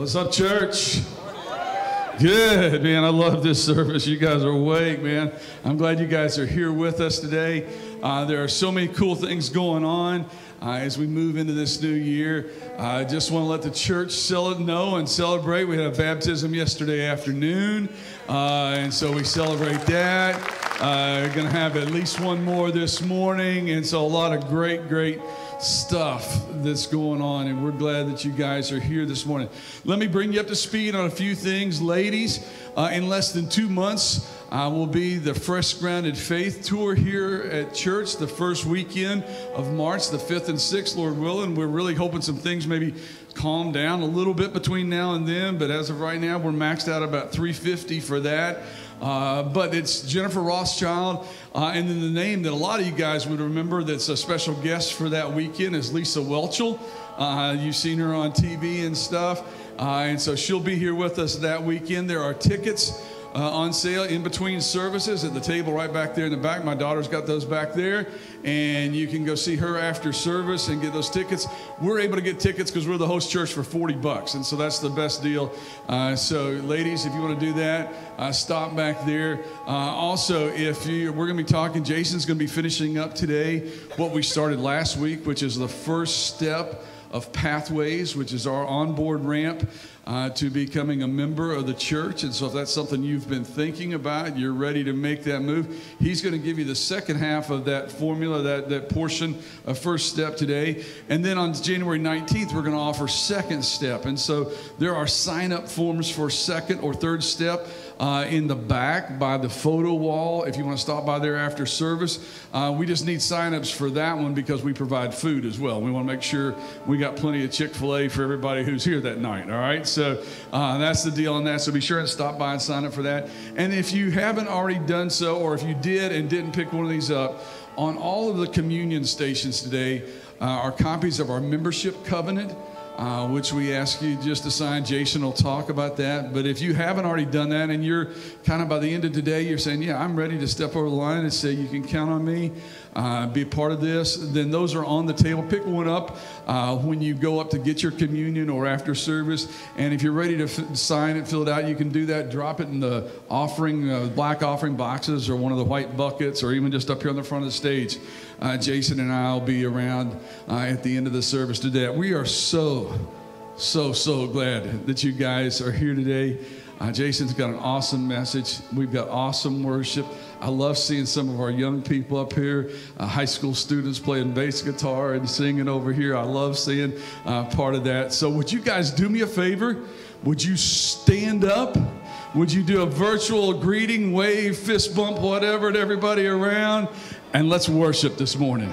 What's up, church? Good, man. I love this service. You guys are awake, man. I'm glad you guys are here with us today. Uh, there are so many cool things going on uh, as we move into this new year. I just want to let the church sell it, know and celebrate. We had a baptism yesterday afternoon, uh, and so we celebrate that. Uh, we're going to have at least one more this morning, and so a lot of great, great stuff that's going on, and we're glad that you guys are here this morning. Let me bring you up to speed on a few things, ladies. Uh, in less than two months, uh, will be the Fresh Grounded Faith Tour here at church the first weekend of March, the 5th and 6th, Lord willing. We're really hoping some things maybe calm down a little bit between now and then, but as of right now, we're maxed out about 350 for that. Uh, but it's Jennifer Rothschild. Uh, and then the name that a lot of you guys would remember that's a special guest for that weekend is Lisa Whelchel. Uh, you've seen her on TV and stuff. Uh, and so she'll be here with us that weekend. There are tickets uh, on sale in between services at the table right back there in the back. My daughter's got those back there, and you can go see her after service and get those tickets. We're able to get tickets because we're the host church for 40 bucks, and so that's the best deal. Uh, so, ladies, if you want to do that, uh, stop back there. Uh, also, if you, we're going to be talking, Jason's going to be finishing up today what we started last week, which is the first step of Pathways, which is our onboard ramp uh, to becoming a member of the church. And so, if that's something you've been thinking about, you're ready to make that move, he's going to give you the second half of that formula, that, that portion of first step today. And then on January 19th, we're going to offer second step. And so, there are sign up forms for second or third step uh, in the back by the photo wall if you want to stop by there after service. Uh, we just need signups for that one because we provide food as well. We want to make sure we got plenty of Chick fil A for everybody who's here that night, all right? So uh, that's the deal on that. So be sure and stop by and sign up for that. And if you haven't already done so, or if you did and didn't pick one of these up, on all of the communion stations today uh, are copies of our membership covenant uh, which we ask you just to sign. Jason will talk about that. But if you haven't already done that and you're kind of by the end of today, you're saying, Yeah, I'm ready to step over the line and say, You can count on me, uh, be a part of this, then those are on the table. Pick one up uh, when you go up to get your communion or after service. And if you're ready to f- sign it, fill it out, you can do that. Drop it in the offering, uh, black offering boxes or one of the white buckets or even just up here on the front of the stage uh, Jason and I will be around uh, at the end of the service today. We are so, so, so glad that you guys are here today. Uh, Jason's got an awesome message. We've got awesome worship. I love seeing some of our young people up here, uh, high school students playing bass guitar and singing over here. I love seeing uh, part of that. So, would you guys do me a favor? Would you stand up? Would you do a virtual greeting, wave, fist bump, whatever to everybody around? And let's worship this morning.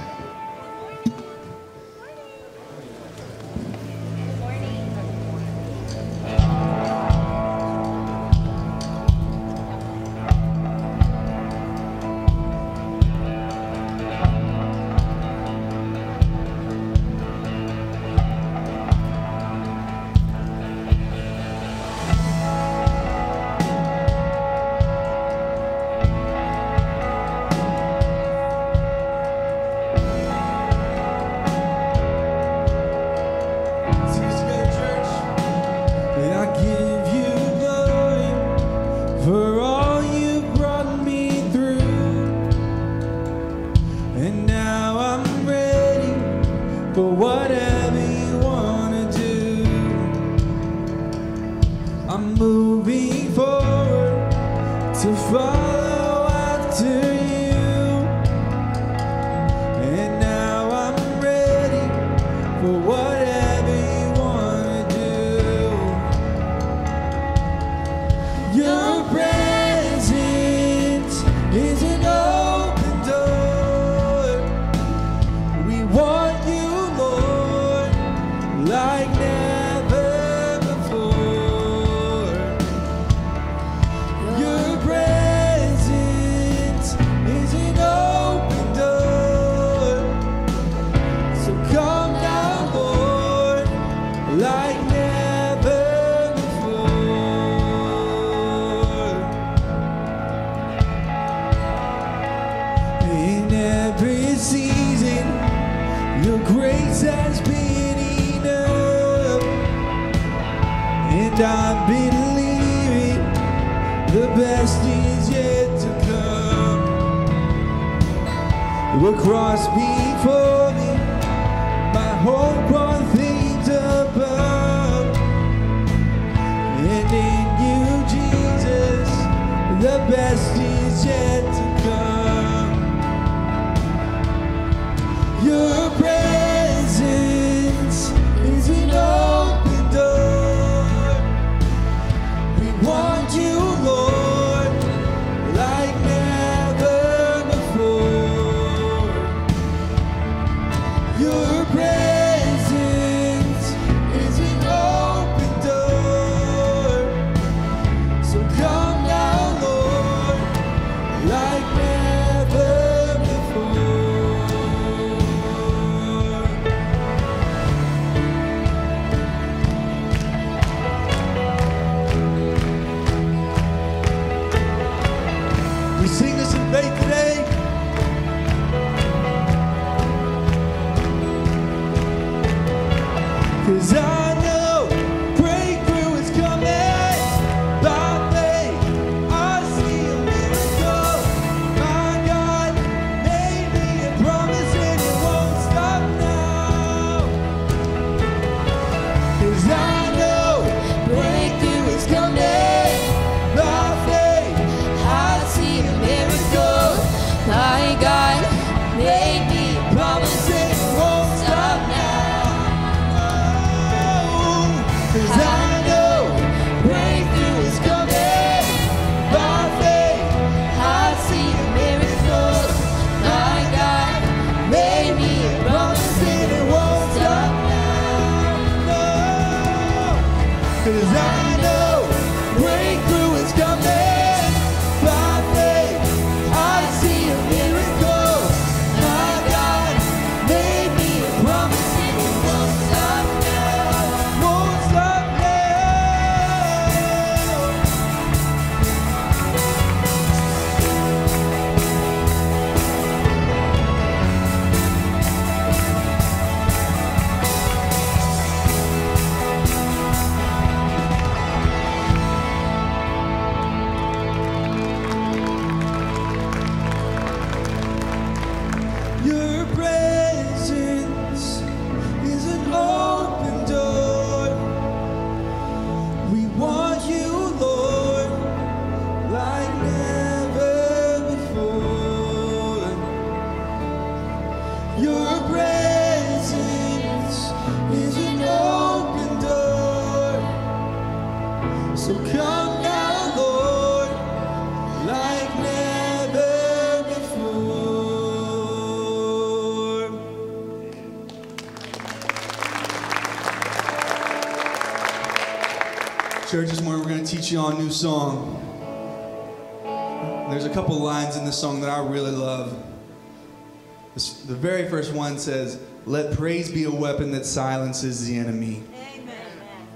very first one says, Let praise be a weapon that silences the enemy. Amen.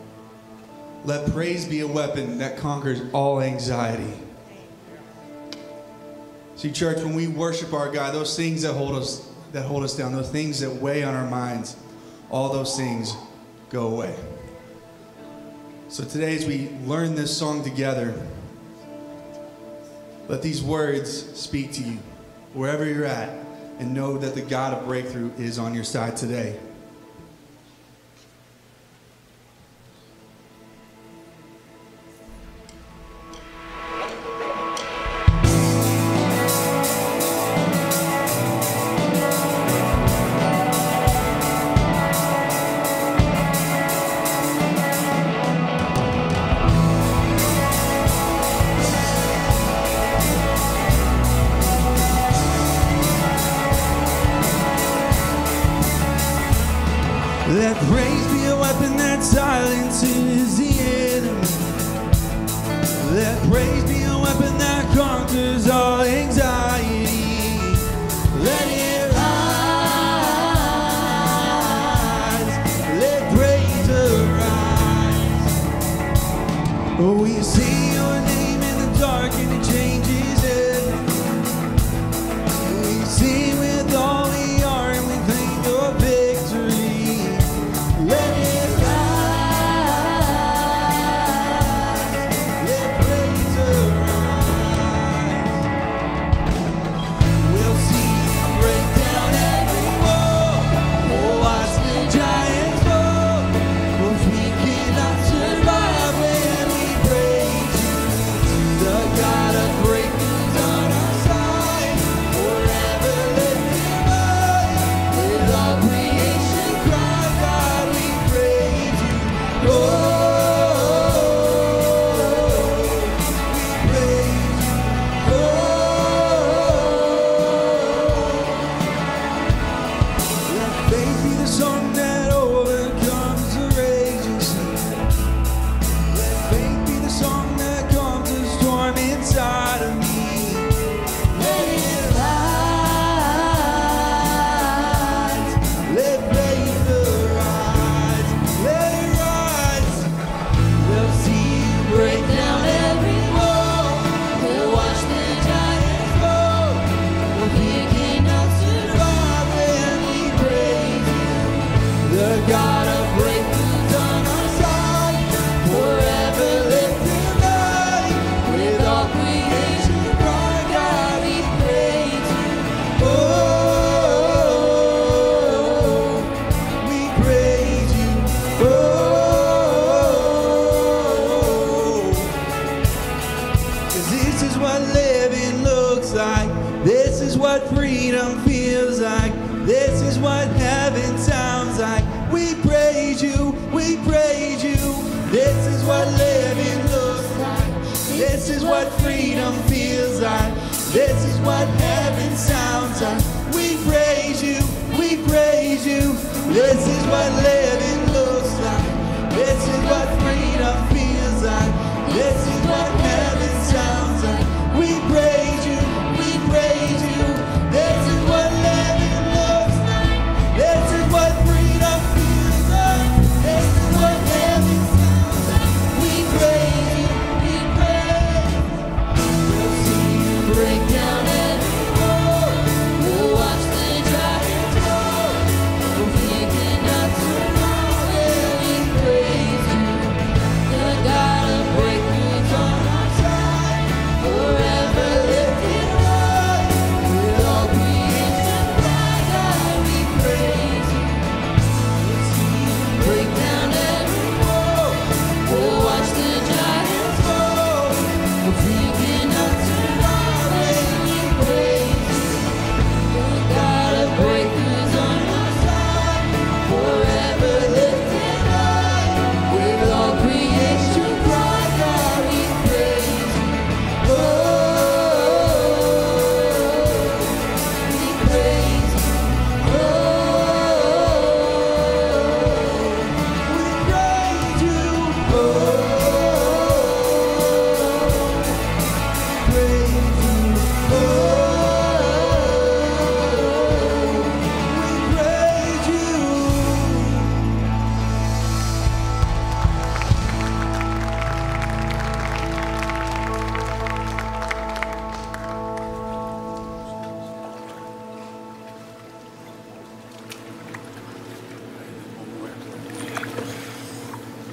Let praise be a weapon that conquers all anxiety. See, church, when we worship our God, those things that hold us that hold us down, those things that weigh on our minds, all those things go away. So today, as we learn this song together, let these words speak to you wherever you're at and know that the God of breakthrough is on your side today.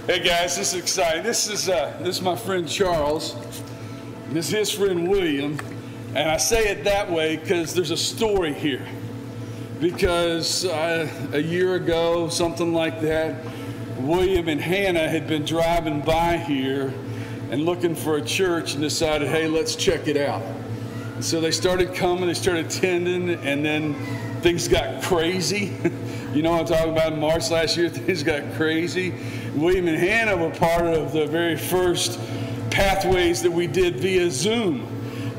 Hey guys, this is exciting. This is uh, this is my friend Charles. This is his friend William, and I say it that way because there's a story here. Because uh, a year ago, something like that, William and Hannah had been driving by here and looking for a church and decided, hey, let's check it out. And so they started coming, they started attending, and then things got crazy. you know what I'm talking about? In March last year, things got crazy. William and Hannah were part of the very first pathways that we did via Zoom.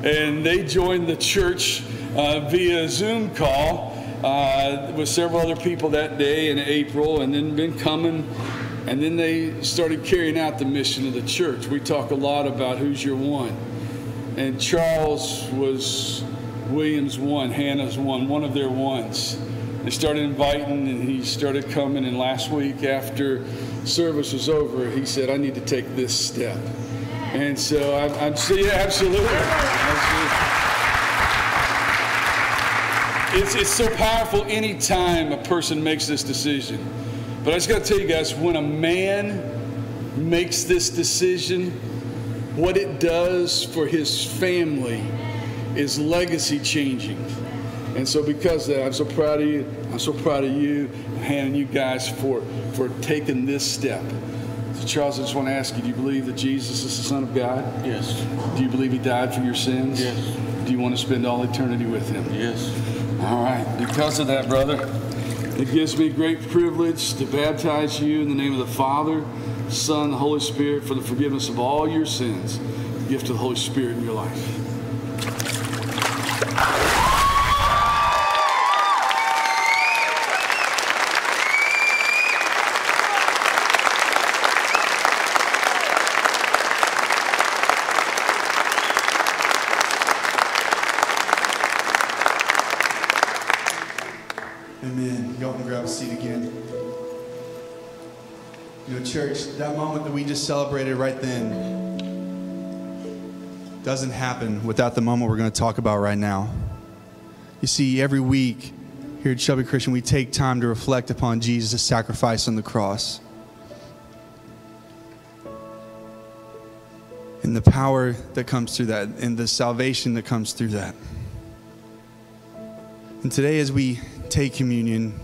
And they joined the church uh, via Zoom call uh, with several other people that day in April, and then been coming. And then they started carrying out the mission of the church. We talk a lot about who's your one and Charles was Williams one, Hannah's one, one of their ones. They started inviting, and he started coming. And last week, after service was over, he said, "I need to take this step." And so I'm, I'm so yeah, absolutely. Absolutely. It's, it's so powerful anytime a person makes this decision. But I just got to tell you guys, when a man makes this decision, what it does for his family is legacy changing. And so because of that, I'm so proud of you. I'm so proud of you and and you guys for, for taking this step. So Charles, I just want to ask you, do you believe that Jesus is the Son of God? Yes. Do you believe he died for your sins? Yes. Do you want to spend all eternity with him? Yes. All right. Because of that, brother, it gives me great privilege to baptize you in the name of the Father, Son, the Holy Spirit for the forgiveness of all your sins, the gift of the Holy Spirit in your life. Just celebrated right then doesn't happen without the moment we're going to talk about right now. You see, every week here at Shelby Christian, we take time to reflect upon Jesus' sacrifice on the cross. And the power that comes through that, and the salvation that comes through that. And today, as we take communion,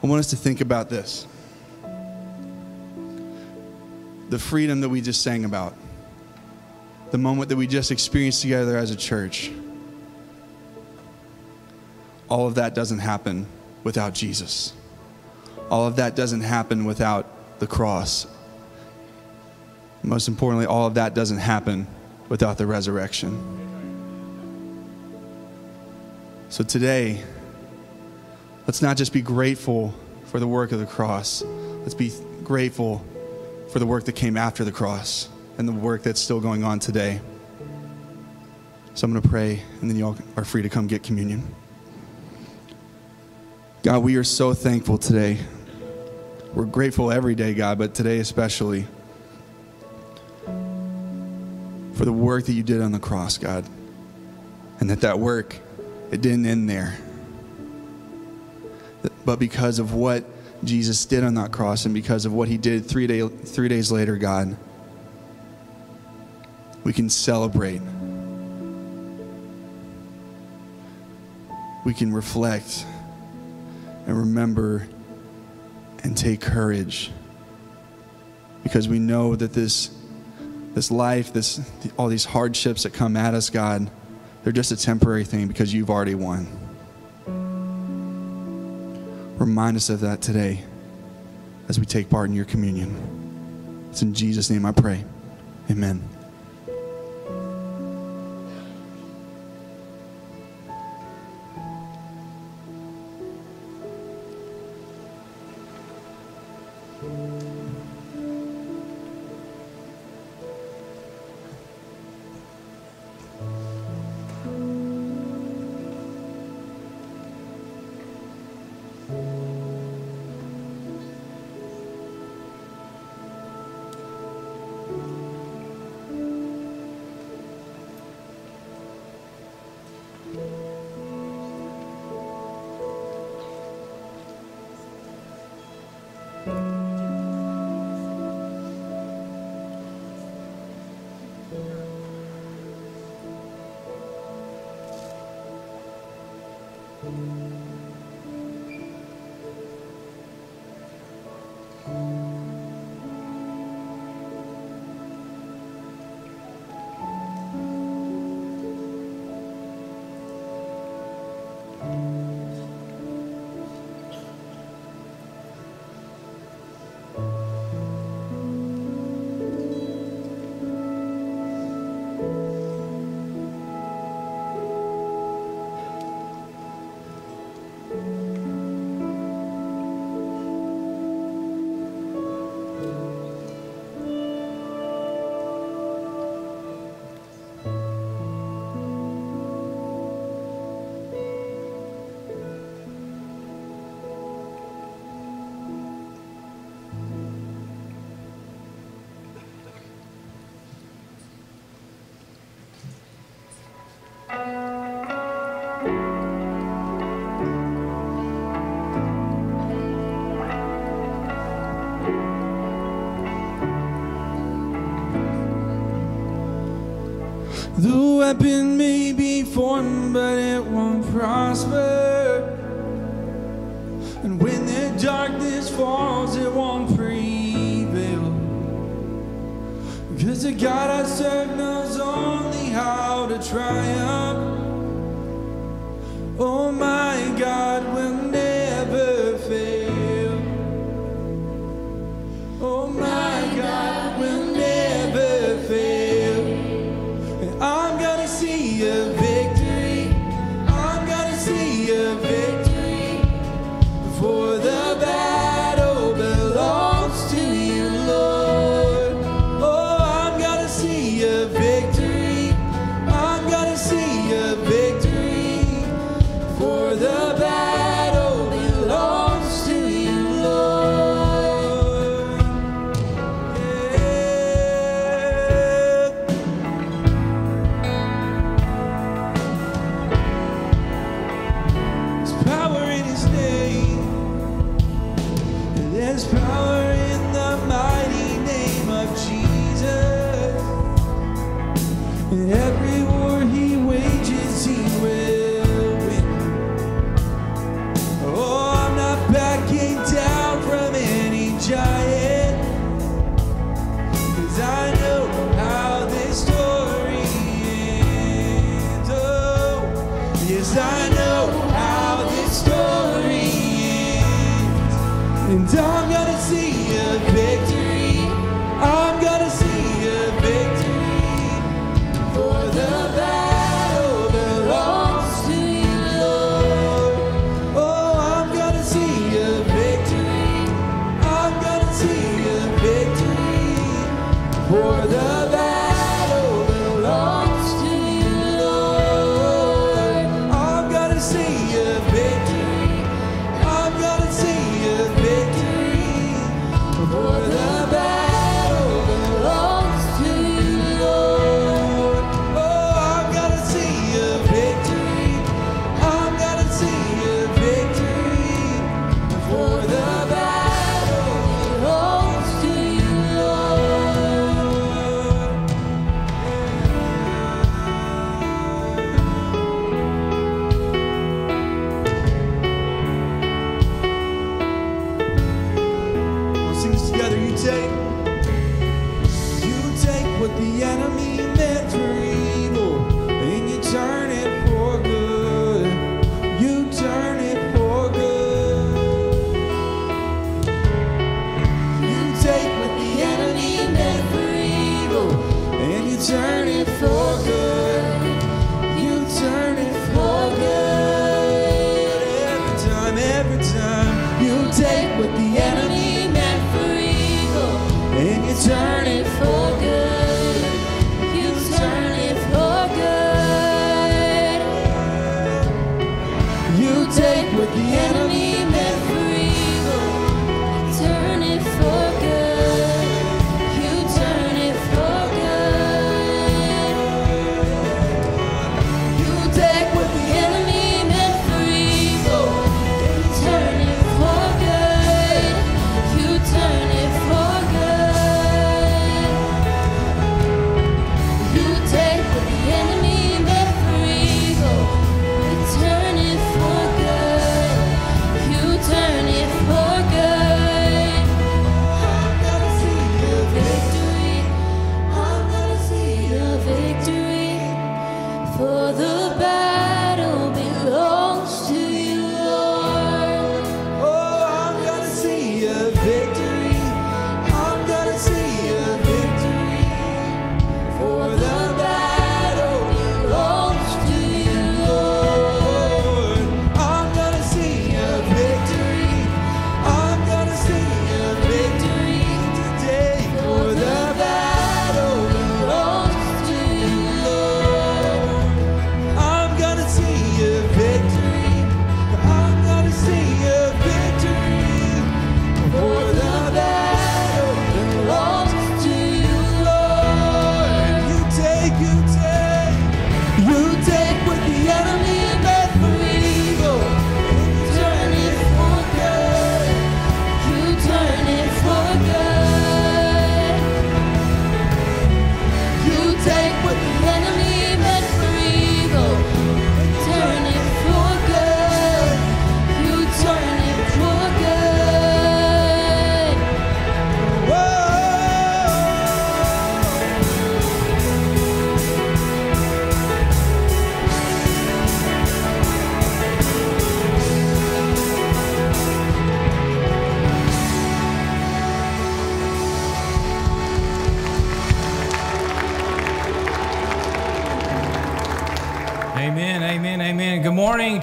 I want us to think about this the freedom that we just sang about, the moment that we just experienced together as a church. All of that doesn't happen without Jesus. All of that doesn't happen without the cross. Most importantly, all of that doesn't happen without the resurrection. So today, let's not just be grateful for the work of the cross, let's be grateful for the work that came after the cross and the work that's still going on today. So I'm going to pray, and then you all are free to come get communion. God, we are so thankful today. We're grateful every day, God, but today especially for the work that you did on the cross, God. And that that work, it didn't end there. But because of what Jesus did on that cross and because of what he did three, day, three days later, God, we can celebrate. We can reflect and remember and take courage because we know that this this life this all these hardships that come at us god they're just a temporary thing because you've already won remind us of that today as we take part in your communion. It's in jesus name i pray. Amen weapon may be formed, but it won't prosper. And when the darkness falls, it won't prevail. Because the God I serve knows only how to triumph. Oh, my God will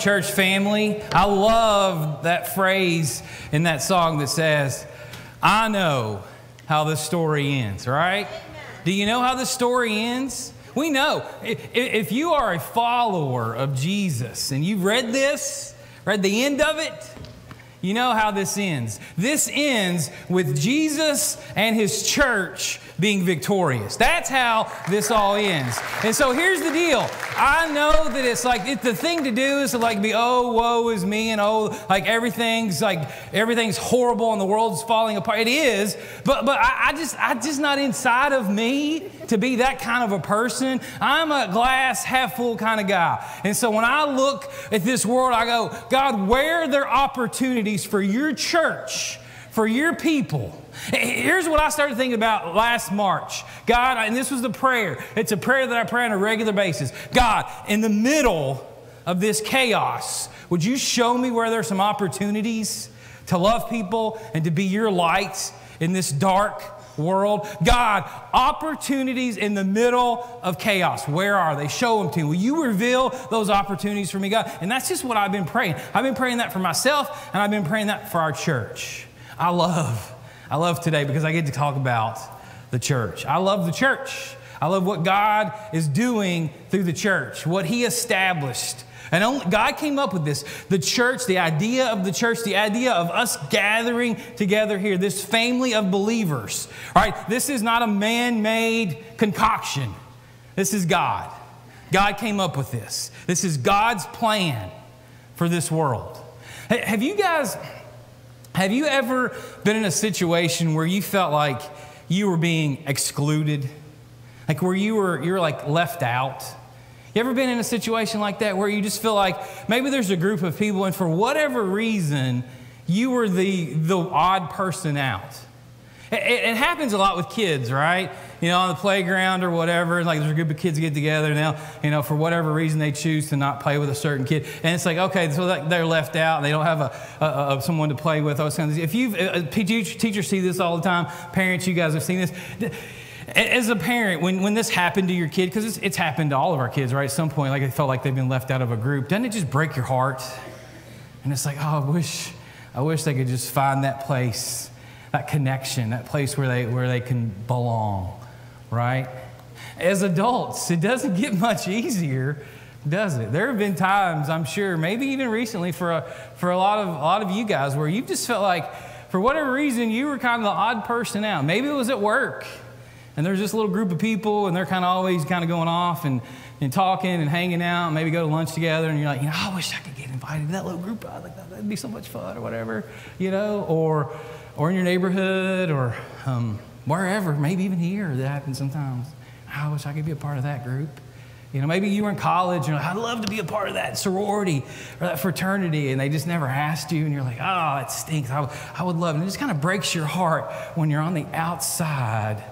church family. I love that phrase in that song that says, I know how the story ends, right? Do you know how the story ends? We know. If you are a follower of Jesus and you've read this, read the end of it, you know how this ends. This ends with Jesus and his church being victorious. That's how this all ends. And so here's the deal. I know that it's like the thing to do is to like be oh woe is me and oh like everything's like everything's horrible and the world's falling apart. It is, but but I, I just I just not inside of me to be that kind of a person. I'm a glass half full kind of guy. And so when I look at this world, I go, God, where are there opportunities for your church, for your people? Here's what I started thinking about last March. God, and this was the prayer. It's a prayer that I pray on a regular basis. God, in the middle of this chaos, would you show me where there's some opportunities to love people and to be your light in this dark world. God, opportunities in the middle of chaos. Where are they? Show them to me. Will you reveal those opportunities for me, God? And that's just what I've been praying. I've been praying that for myself, and I've been praying that for our church. I love, I love today because I get to talk about the church. I love the church. I love what God is doing through the church, what He established. And only, God came up with this. The church, the idea of the church, the idea of us gathering together here, this family of believers, right? This is not a man made concoction. This is God. God came up with this. This is God's plan for this world. Have you guys, have you ever been in a situation where you felt like you were being excluded? Like where you were, you were like left out? You ever been in a situation like that where you just feel like maybe there's a group of people and for whatever reason you were the, the odd person out? It, it- happens a lot with kids, right? You know, on the playground or whatever, like there's a group of kids get together now, you know, for whatever reason they choose to not play with a certain kid. And it's like, okay, so they're left out and they don't have a, a, a someone to play with. Those kinds of If you've, uh, teachers, teachers see this all the time, parents, you guys have seen this. As a parent, when, when this happened to your kid, because it's, it's happened to all of our kids, right? At some point, like they felt like they've been left out of a group, doesn't it just break your heart? And it's like, oh, I wish, I wish they could just find that place, that connection, that place where they, where they can belong, right? As adults, it doesn't get much easier, does it? There have been times, I'm sure, maybe even recently for a, for a lot of, a lot of you guys where you just felt like, for whatever reason, you were kind of the odd person out. Maybe it was at work and there's this little group of people and they're kind of always kind of going off and, and talking and hanging out and maybe go to lunch together and you're like you know i wish i could get invited to that little group I like that, that'd be so much fun or whatever you know or or in your neighborhood or um, wherever maybe even here that happens sometimes i wish i could be a part of that group you know, maybe you were in college and like, I'd love to be a part of that sorority or that fraternity, and they just never asked you, and you're like, oh, it stinks. I, I would love it. And it just kind of breaks your heart when you're on the outside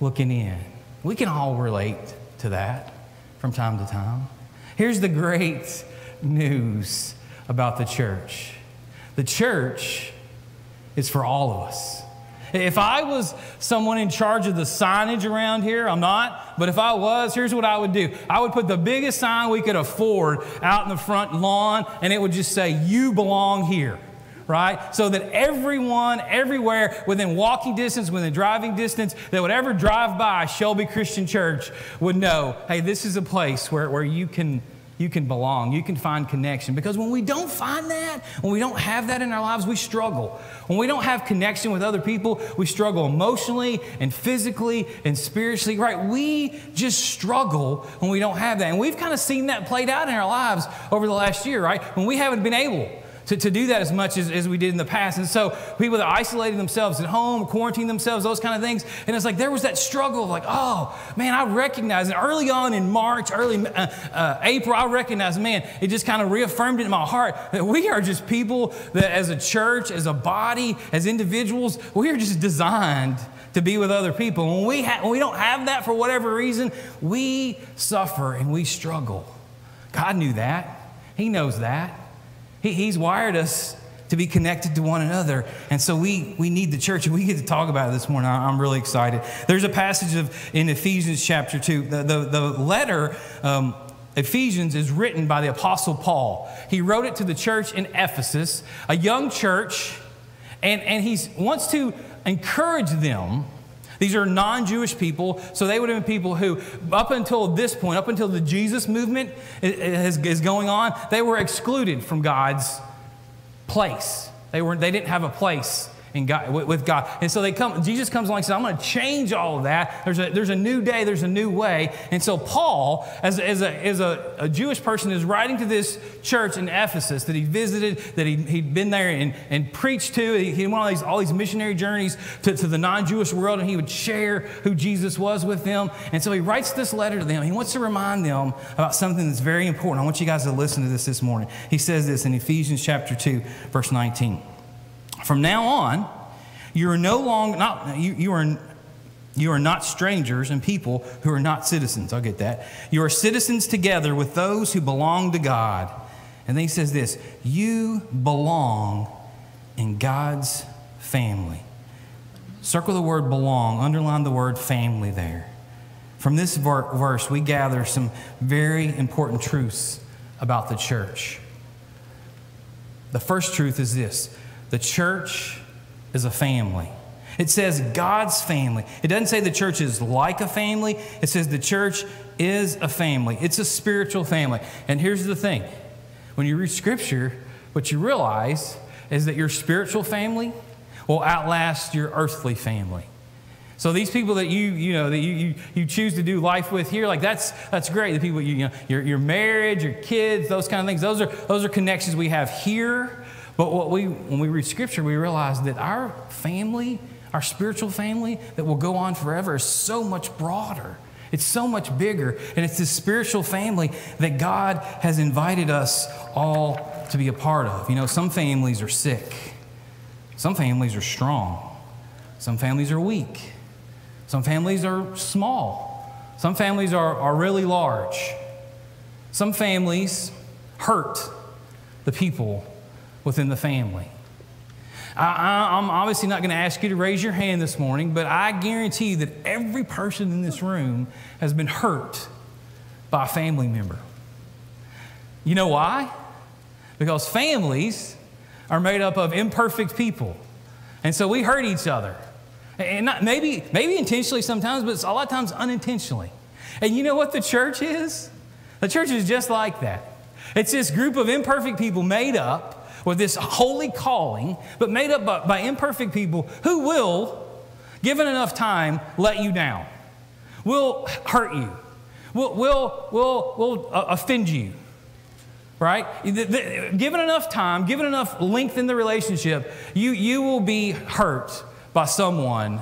looking in. We can all relate to that from time to time. Here's the great news about the church the church is for all of us. If I was someone in charge of the signage around here, I'm not, but if I was, here's what I would do I would put the biggest sign we could afford out in the front lawn, and it would just say, You belong here right? So that everyone, everywhere, within walking distance, within driving distance, that would ever drive by Shelby Christian Church would know, hey, this is a place where, where you can. You can belong. You can find connection. Because when we don't find that, when we don't have that in our lives, we struggle. When we don't have connection with other people, we struggle emotionally and physically and spiritually, right? We just struggle when we don't have that. And we've kind of seen that played out in our lives over the last year, right? When we haven't been able to, to do that as much as, as we did in the past. And so people that isolated themselves at home, quarantined themselves, those kind of things. And it's like there was that struggle of like, oh, man, I recognize. And early on in March, early uh, uh, April, I recognized, man, it just kind of reaffirmed it in my heart that we are just people that as a church, as a body, as individuals, we are just designed to be with other people. When we, ha- when we don't have that for whatever reason, we suffer and we struggle. God knew that. He knows that. He, he's wired us to be connected to one another. And so we, we need the church, and we get to talk about it this morning. I'm really excited. There's a passage of, in Ephesians chapter 2. The, the, the letter, um, Ephesians, is written by the Apostle Paul. He wrote it to the church in Ephesus, a young church, and, and he wants to encourage them. These are non Jewish people, so they would have been people who, up until this point, up until the Jesus movement is going on, they were excluded from God's place. They, were, they didn't have a place in God, with, God. And so they come, Jesus comes along and says, I'm going to change all of that. There's a, there's a new day, there's a new way. And so Paul, as, as, a, as a, a Jewish person, is writing to this church in Ephesus that he visited, that he, he'd been there and, and preached to. He, he went on these, all these missionary journeys to, to the non Jewish world, and he would share who Jesus was with them. And so he writes this letter to them. He wants to remind them about something that's very important. I want you guys to listen to this this morning. He says this in Ephesians chapter 2, verse 19. From now on, you are no longer not you, you are you are not strangers and people who are not citizens. I'll get that. You are citizens together with those who belong to God. And then he says this you belong in God's family. Circle the word belong, underline the word family there. From this verse, we gather some very important truths about the church. The first truth is this the church is a family. It says God's family. It doesn't say the church is like a family, it says the church is a family. It's a spiritual family. And here's the thing when you read scripture, what you realize is that your spiritual family will outlast your earthly family. So these people that you you know that you, you, you choose to do life with here, like that's that's great. The people you, you know your, your marriage, your kids, those kind of things. Those are those are connections we have here. But what we when we read scripture, we realize that our family, our spiritual family that will go on forever is so much broader. It's so much bigger. And it's this spiritual family that God has invited us all to be a part of. You know, some families are sick. Some families are strong. Some families are weak. Some families are small. Some families are, are really large. Some families hurt the people within the family. I, am obviously not going to ask you to raise your hand this morning, but I guarantee that every person in this room has been hurt by a family member. You know why? Because families are made up of imperfect people. And so we hurt each other. And not, maybe, maybe intentionally sometimes, but a lot of times unintentionally. And you know what the church is? The church is just like that. It's this group of imperfect people made up with this holy calling, but made up by, by imperfect people who will, given enough time, let you down, will hurt you, will, will, will, will uh, offend you right? Given enough time, given enough length in the relationship, you, you will be hurt by someone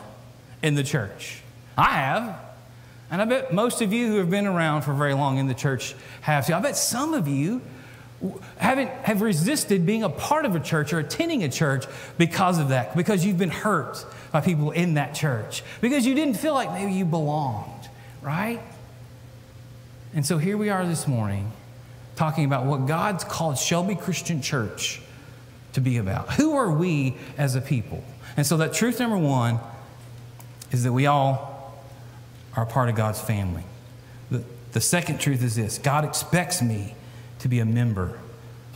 in the church. I have. And I bet most of you who have been around for very long in the church have too. I bet some of you haven't have resisted being a part of a church or attending a church because of that, because you've been hurt by people in that church, because you didn't feel like maybe you belonged, right? And so here we are this morning talking about what God's called Shelby Christian Church to be about. Who are we as a people? And so, that truth number one is that we all are part of God's family. The, the second truth is this God expects me to be a member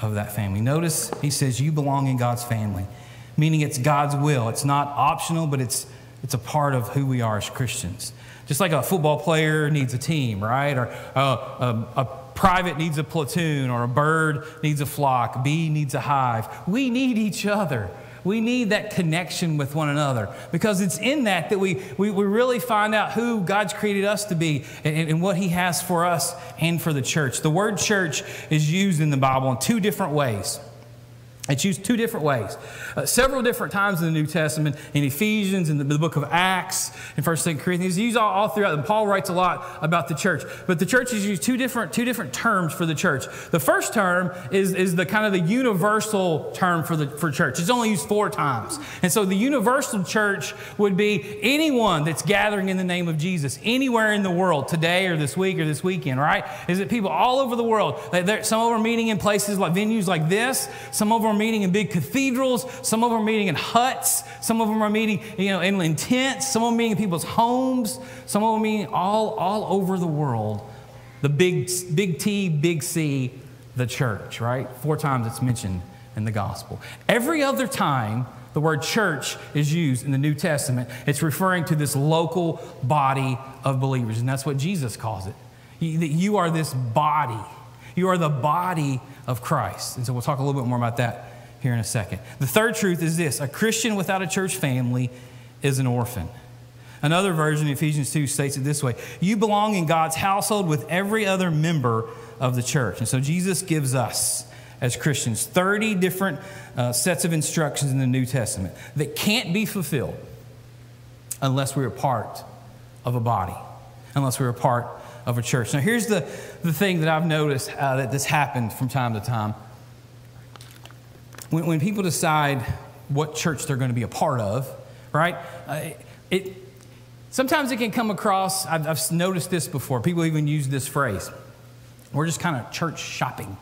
of that family. Notice he says, You belong in God's family, meaning it's God's will. It's not optional, but it's, it's a part of who we are as Christians. Just like a football player needs a team, right? Or a, a, a private needs a platoon, or a bird needs a flock, bee needs a hive. We need each other. We need that connection with one another because it's in that that we, we, we really find out who God's created us to be and, and what He has for us and for the church. The word church is used in the Bible in two different ways. It's used two different ways. Uh, several different times in the New Testament, in Ephesians, in the, the book of Acts, in 1st and Corinthians. It's used all, all throughout. And Paul writes a lot about the church. But the church is used two different, two different terms for the church. The first term is, is the kind of the universal term for the for church. It's only used four times. And so the universal church would be anyone that's gathering in the name of Jesus anywhere in the world today or this week or this weekend, right? Is it people all over the world? Some of them are meeting in places like venues like this. Some of them are meeting in big cathedrals. Some of them are meeting in huts. Some of them are meeting, you know, in, in tents. Some of them meeting in people's homes. Some of them meeting all, all over the world. The big, big T, big C, the church, right? Four times it's mentioned in the gospel. Every other time the word church is used in the New Testament, it's referring to this local body of believers. And that's what Jesus calls it. You, you are this body. You are the body of Christ. And so we'll talk a little bit more about that here in a second. The third truth is this a Christian without a church family is an orphan. Another version, Ephesians 2, states it this way You belong in God's household with every other member of the church. And so Jesus gives us, as Christians, 30 different uh, sets of instructions in the New Testament that can't be fulfilled unless we're a part of a body, unless we're a part of a church. Now, here's the, the thing that I've noticed uh, that this happened from time to time when, when people decide what church they're going to be a part of, right? Uh, it, sometimes it can come across, I've, I've noticed this before, people even use this phrase. We're just kind of church shopping.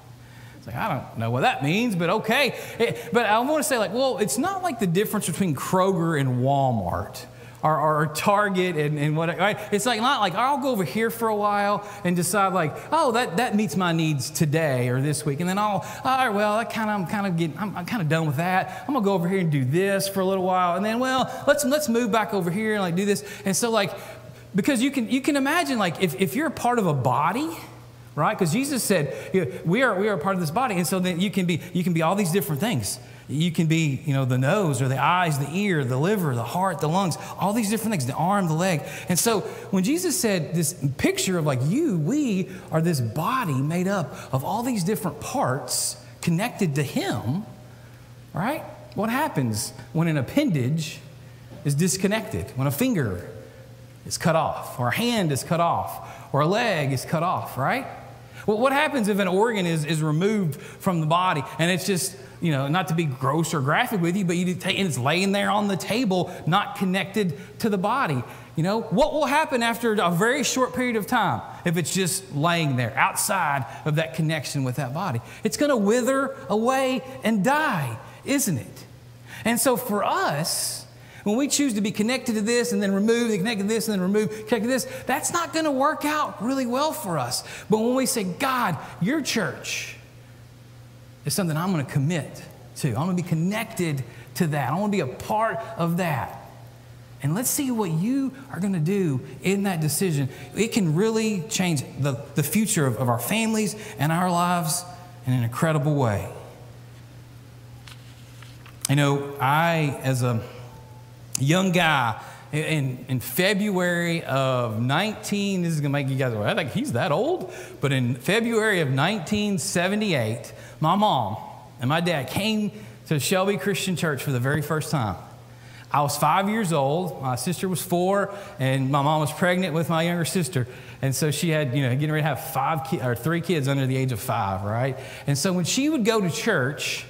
It's like, I don't know what that means, but okay. It, but I want to say, like, well, it's not like the difference between Kroger and Walmart our, our target and, and what, right? It's like not like I'll go over here for a while and decide like, oh, that, that meets my needs today or this week. And then I'll, all right, well, I kind of, I'm kind of getting, I'm, I'm kind of done with that. I'm gonna go over here and do this for a little while. And then, well, let's, let's move back over here and like do this. And so like, because you can, you can imagine like if, if you're a part of a body, right? Because Jesus said, we are, we are a part of this body. And so then you can be, you can be all these different things. You can be, you know, the nose or the eyes, the ear, the liver, the heart, the lungs, all these different things, the arm, the leg. And so when Jesus said this picture of like you, we are this body made up of all these different parts connected to Him, right? What happens when an appendage is disconnected, when a finger is cut off, or a hand is cut off, or a leg is cut off, right? Well, what happens if an organ is, is removed from the body and it's just, you know, not to be gross or graphic with you, but you take, it's laying there on the table, not connected to the body? You know, what will happen after a very short period of time if it's just laying there outside of that connection with that body? It's going to wither away and die, isn't it? And so for us, when we choose to be connected to this and then remove, and connected to this and then remove, connected to this, that's not going to work out really well for us. But when we say, God, your church is something I'm going to commit to, I'm going to be connected to that, I want to be a part of that. And let's see what you are going to do in that decision. It can really change the, the future of, of our families and our lives in an incredible way. You know, I, as a young guy, in, in February of 19, this is going to make you guys go, I think he's that old. But in February of 1978, my mom and my dad came to Shelby Christian Church for the very first time. I was five years old. My sister was four, and my mom was pregnant with my younger sister. And so she had, you know, getting ready to have five ki- or three kids under the age of five, right? And so when she would go to church,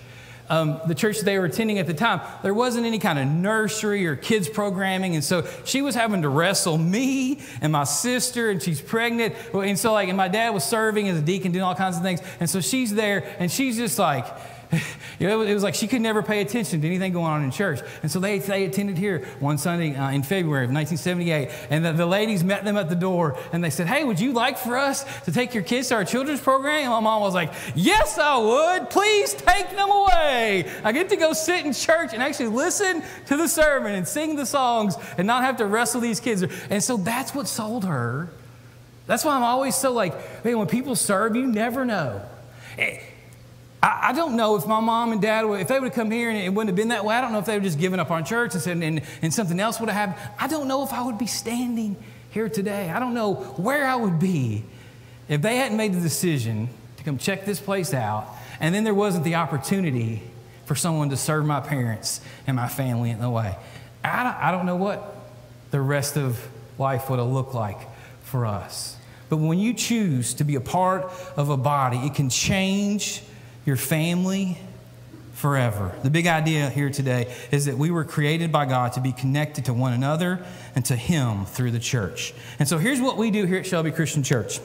um, the church they were attending at the time, there wasn't any kind of nursery or kids programming. And so she was having to wrestle me and my sister, and she's pregnant. And so, like, and my dad was serving as a deacon, doing all kinds of things. And so she's there, and she's just like, you know, it was, like she could never pay attention to anything going on in church. And so they, they attended here one Sunday uh, in February of 1978. And the, the ladies met them at the door and they said, Hey, would you like for us to take your kids to our children's program? And my mom was like, Yes, I would. Please take them away. I get to go sit in church and actually listen to the sermon and sing the songs and not have to wrestle these kids. And so that's what sold her. That's why I'm always so like, man, when people serve, you never know. Eh, I, don't know if my mom and dad, if they would have come here and it wouldn't have been that way, I don't know if they would have just given up on church and said, and, and something else would have happened. I don't know if I would be standing here today. I don't know where I would be if they hadn't made the decision to come check this place out and then there wasn't the opportunity for someone to serve my parents and my family in the way. I don't, I don't know what the rest of life would have looked like for us. But when you choose to be a part of a body, it can change your family forever. The big idea here today is that we were created by God to be connected to one another and to Him through the church. And so here's what we do here at Shelby Christian Church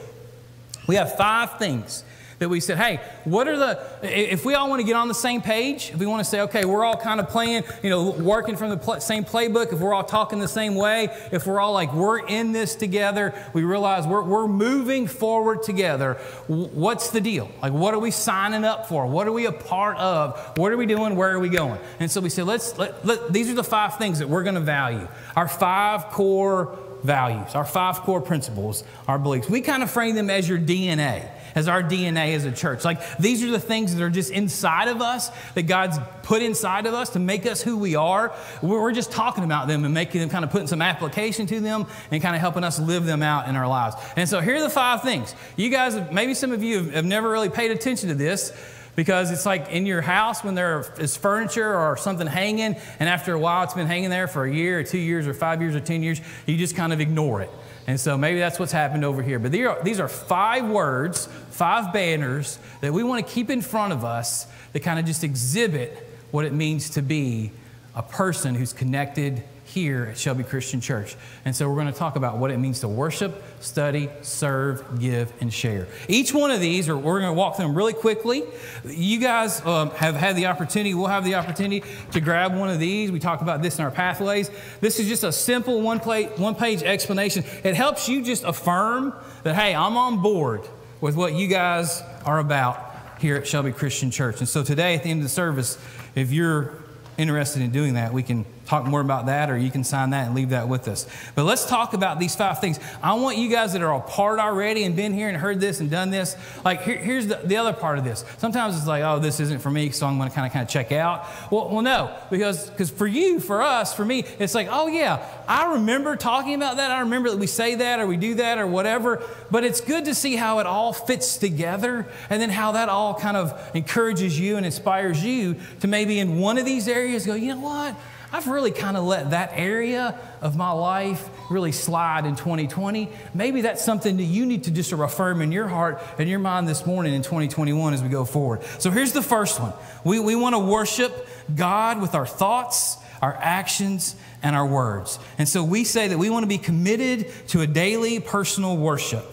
we have five things that we said, hey, what are the, if we all want to get on the same page, if we want to say, okay, we're all kind of playing, you know, working from the pl- same playbook, if we're all talking the same way, if we're all like, we're in this together, we realize we're, we're moving forward together, what's the deal? Like, what are we signing up for? What are we a part of? What are we doing? Where are we going? And so we said, let's, let, let, these are the five things that we're going to value. Our five core values, our five core principles, our beliefs. We kind of frame them as your DNA, as our DNA as a church. Like these are the things that are just inside of us that God's put inside of us to make us who we are. We're just talking about them and making them kind of putting some application to them and kind of helping us live them out in our lives. And so here are the five things. You guys, maybe some of you have never really paid attention to this because it's like in your house when there is furniture or something hanging, and after a while it's been hanging there for a year or two years or five years or 10 years, you just kind of ignore it. And so maybe that's what's happened over here. But these are, five words, five banners that we want to keep in front of us that kind of just exhibit what it means to be a person who's connected here at Shelby Christian Church. And so we're going to talk about what it means to worship, study, serve, give, and share. Each one of these, we're going to walk through them really quickly. You guys um, have had the opportunity, we'll have the opportunity to grab one of these. We talk about this in our pathways. This is just a simple one, plate, one page explanation. It helps you just affirm that, hey, I'm on board with what you guys are about here at Shelby Christian Church. And so today, at the end of the service, if you're interested in doing that, we can talk more about that, or you can sign that and leave that with us. But let's talk about these five things. I want you guys that are a part already and been here and heard this and done this. Like, here, here's the, the other part of this. Sometimes it's like, oh, this isn't for me, so I'm going to kind of kind of check out. Well, well, no, because because for you, for us, for me, it's like, oh yeah, I remember talking about that. I remember that we say that or we do that or whatever. But it's good to see how it all fits together, and then how that all kind of encourages you and inspires you to maybe in one of these areas go, you know what? I've really kind of let that area of my life really slide in 2020. Maybe that's something that you need to just affirm in your heart and your mind this morning in 2021 as we go forward. So here's the first one we, we want to worship God with our thoughts, our actions, and our words. And so we say that we want to be committed to a daily personal worship.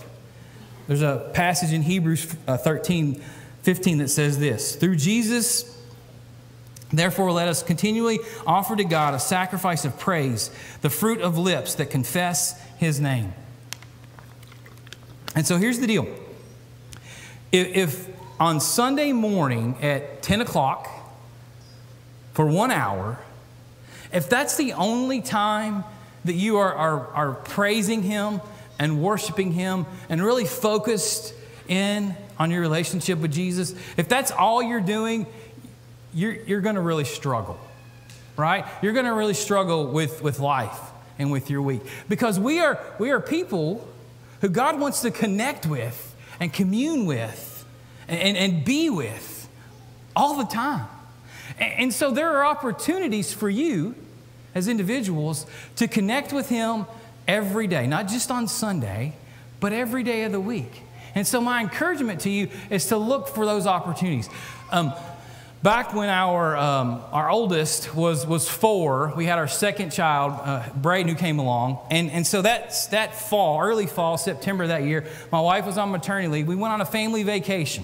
There's a passage in Hebrews uh, 13, 15 that says this Through Jesus, Therefore, let us continually offer to God a sacrifice of praise, the fruit of lips that confess his name. And so here's the deal. If, if on Sunday morning at 10 o'clock for one hour, if that's the only time that you are, are, are praising him and worshiping him and really focused in on your relationship with Jesus, if that's all you're doing, you're, you're going to really struggle, right? You're going to really struggle with, with life and with your week because we are, we are people who God wants to connect with and commune with and, and be with all the time. And, and so there are opportunities for you as individuals to connect with Him every day, not just on Sunday, but every day of the week. And so, my encouragement to you is to look for those opportunities. Um, Back when our, um, our oldest was, was four, we had our second child, uh, Braden, who came along. And, and so that's, that fall, early fall, September that year, my wife was on maternity leave. We went on a family vacation.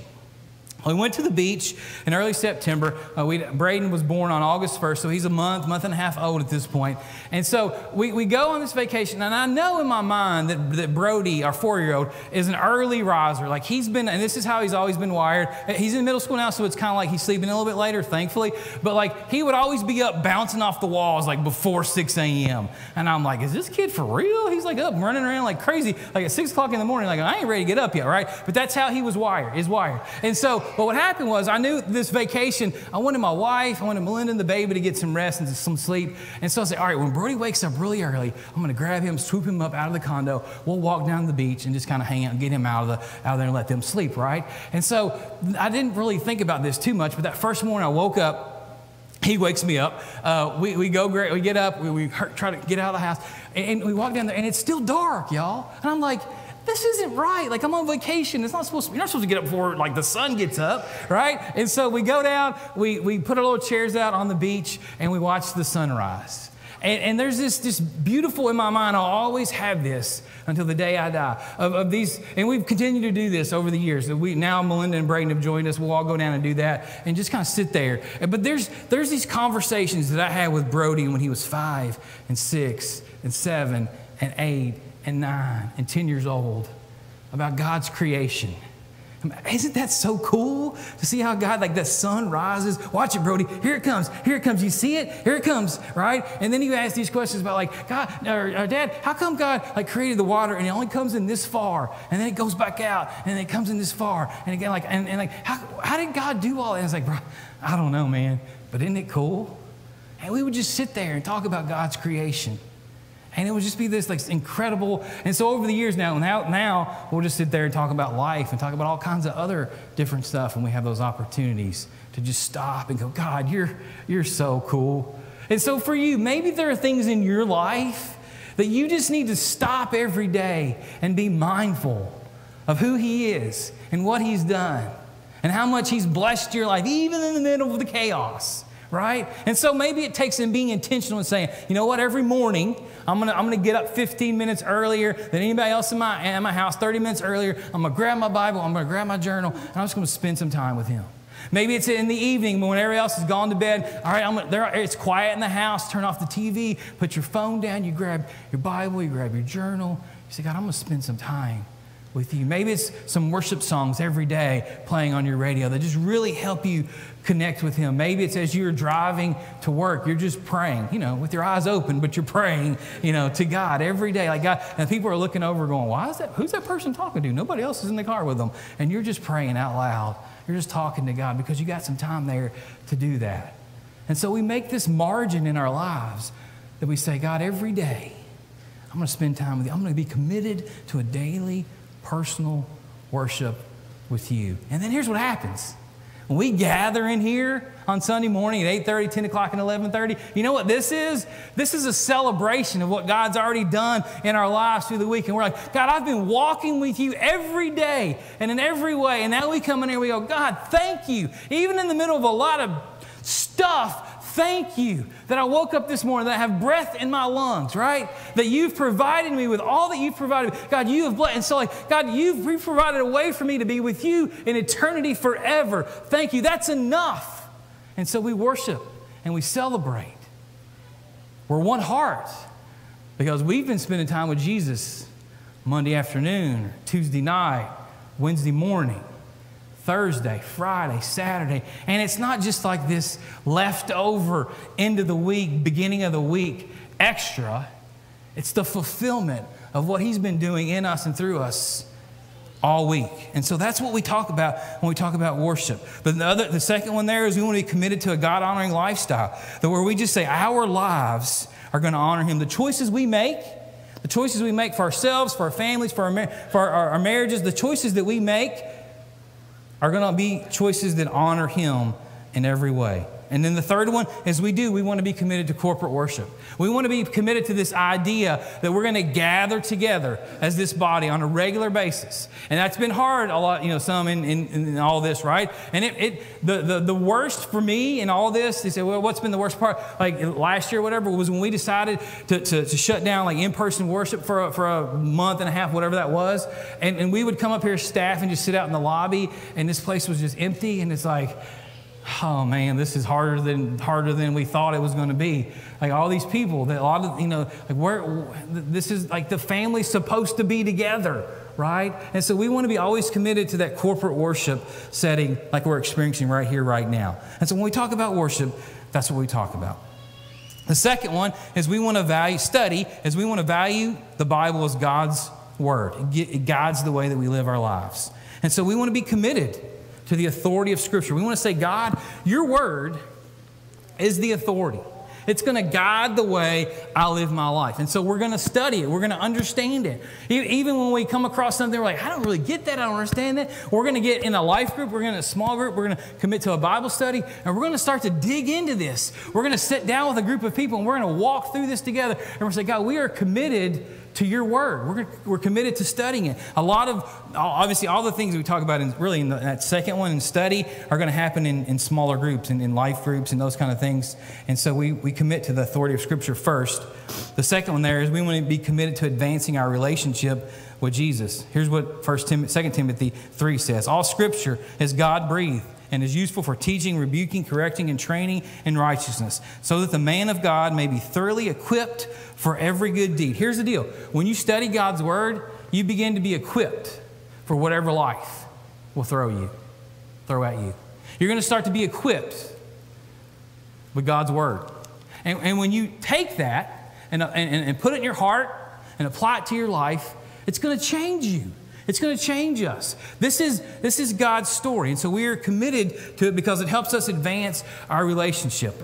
We went to the beach in early September. Uh, we, Braden was born on August 1st, so he's a month, month and a half old at this point. And so we, we go on this vacation, and I know in my mind that, that Brody, our four year old, is an early riser. Like he's been, and this is how he's always been wired. He's in middle school now, so it's kind of like he's sleeping a little bit later, thankfully. But like he would always be up bouncing off the walls like before 6 a.m. And I'm like, is this kid for real? He's like up running around like crazy, like at 6 o'clock in the morning, like I ain't ready to get up yet, right? But that's how he was wired, is wired. And so, but what happened was I knew this vacation, I wanted my wife, I wanted Melinda and the baby to get some rest and some sleep. And so I said, all right, when Brody wakes up really early, I'm going to grab him, swoop him up out of the condo. We'll walk down to the beach and just kind of hang out and get him out of, the, out of there and let them sleep, right? And so I didn't really think about this too much, but that first morning I woke up, he wakes me up. Uh, we, we go, we get up, we, we try to get out of the house, and, and we walk down there, and it's still dark, y'all. And I'm like, this isn't right. Like I'm on vacation. It's not supposed to, you're not supposed to get up before like the sun gets up, right? And so we go down, we, we put our little chairs out on the beach and we watch the sunrise. And, and there's this, this beautiful in my mind, I'll always have this until the day I die. Of, of these, and we've continued to do this over the years. We, now Melinda and Braden have joined us. We'll all go down and do that and just kind of sit there. But there's, there's these conversations that I had with Brody when he was five and six and seven and eight and nine and 10 years old about God's creation. Isn't that so cool to see how God, like the sun rises? Watch it, Brody. Here it comes. Here it comes. You see it? Here it comes, right? And then you ask these questions about, like, God, or, or Dad, how come God, like, created the water and it only comes in this far and then it goes back out and it comes in this far and again, like, and, and like, how, how did God do all that? And it's like, bro, I don't know, man, but isn't it cool? And we would just sit there and talk about God's creation. And it would just be this like incredible. And so over the years now, now, now we'll just sit there and talk about life and talk about all kinds of other different stuff. And we have those opportunities to just stop and go, God, you're, you're so cool. And so for you, maybe there are things in your life that you just need to stop every day and be mindful of who He is and what He's done and how much He's blessed your life, even in the middle of the chaos right? And so maybe it takes them being intentional and saying, you know what, every morning I'm gonna, I'm gonna get up 15 minutes earlier than anybody else in my, in my house, 30 minutes earlier. I'm gonna grab my Bible, I'm gonna grab my journal, and I'm just gonna spend some time with Him. Maybe it's in the evening when everybody else has gone to bed. All right, I'm there, it's quiet in the house. Turn off the TV, put your phone down, you grab your Bible, you grab your journal. You say, God, I'm gonna spend some time with you. Maybe it's some worship songs every day playing on your radio that just really help you connect with Him. Maybe it's as you're driving to work, you're just praying, you know, with your eyes open, but you're praying, you know, to God every day. Like God, and people are looking over going, why is that? Who's that person talking to? Nobody else is in the car with them. And you're just praying out loud. You're just talking to God because you got some time there to do that. And so we make this margin in our lives that we say, God, every day, I'm going to spend time with you. I'm going to be committed to a daily personal worship with you. And then here's what happens. When we gather in here on Sunday morning at 8:30, 10 o'clock, and 11:30, you know what this is? This is a celebration of what God's already done in our lives through the week. And we're like, God, I've been walking with you every day and in every way. And now we come in here we go, God, thank you. Even in the middle of a lot of stuff, thank you that I woke up this morning, that I have breath in my lungs, right? That you've provided me with all that you've provided. God, you have blessed. And so, like, God, you've provided a way for me to be with you in eternity forever. Thank you. That's enough. And so we worship and we celebrate. We're one heart because we've been spending time with Jesus Monday afternoon, Tuesday night, Wednesday morning. Thursday, Friday, Saturday. And it's not just like this leftover end of the week, beginning of the week extra. It's the fulfillment of what He's been doing in us and through us all week. And so that's what we talk about when we talk about worship. But the, other, the second one there is we want to be committed to a God honoring lifestyle, that where we just say our lives are going to honor Him. The choices we make, the choices we make for ourselves, for our families, for our, for our, our marriages, the choices that we make are going to be choices that honor Him in every way. And then the third one is we do, we want to be committed to corporate worship. We want to be committed to this idea that we're going to gather together as this body on a regular basis. And that's been hard a lot, you know, some in, in, in all this, right? And it, it the, the, the worst for me in all this, they say, well, what's been the worst part? Like last year, whatever, was when we decided to, to, to shut down like in person worship for a, for a month and a half, whatever that was. And, and we would come up here, staff, and just sit out in the lobby, and this place was just empty. And it's like, oh man, this is harder than harder than we thought it was going to be. Like all these people, that a lot of you know, like where this is like the family's supposed to be together, right? And so we want to be always committed to that corporate worship setting, like we're experiencing right here, right now. And so when we talk about worship, that's what we talk about. The second one is we want to value study, is we want to value the Bible as God's word. It guides the way that we live our lives. And so we want to be committed to the authority of Scripture. We want to say, God, your word is the authority. It's going to guide the way I live my life. And so we're going to study it. We're going to understand it. Even when we come across something, we're like, I don't really get that. I don't understand that. We're going to get in a life group. We're going to a small group. We're going to commit to a Bible study. And we're going to start to dig into this. We're going to sit down with a group of people and we're going to walk through this together. And we're going to say, God, we are committed to your word. We're, we're committed to studying it. A lot of, obviously, all the things we talk about in really in, the, in that second one in study are going to happen in, in smaller groups, in, in life groups, and those kind of things. And so we, we commit to the authority of Scripture first. The second one there is we want to be committed to advancing our relationship with Jesus. Here's what 1 Tim, 2 Timothy 3 says All Scripture is God breathed and is useful for teaching, rebuking, correcting, and training in righteousness, so that the man of God may be thoroughly equipped for every good deed. Here's the deal when you study God's word, you begin to be equipped for whatever life will throw you, throw at you. You're going to start to be equipped with God's word. And, and when you take that and, and, and put it in your heart and apply it to your life, it's going to change you. It's going to change us. This is, this is God's story. And so we are committed to it because it helps us advance our relationship.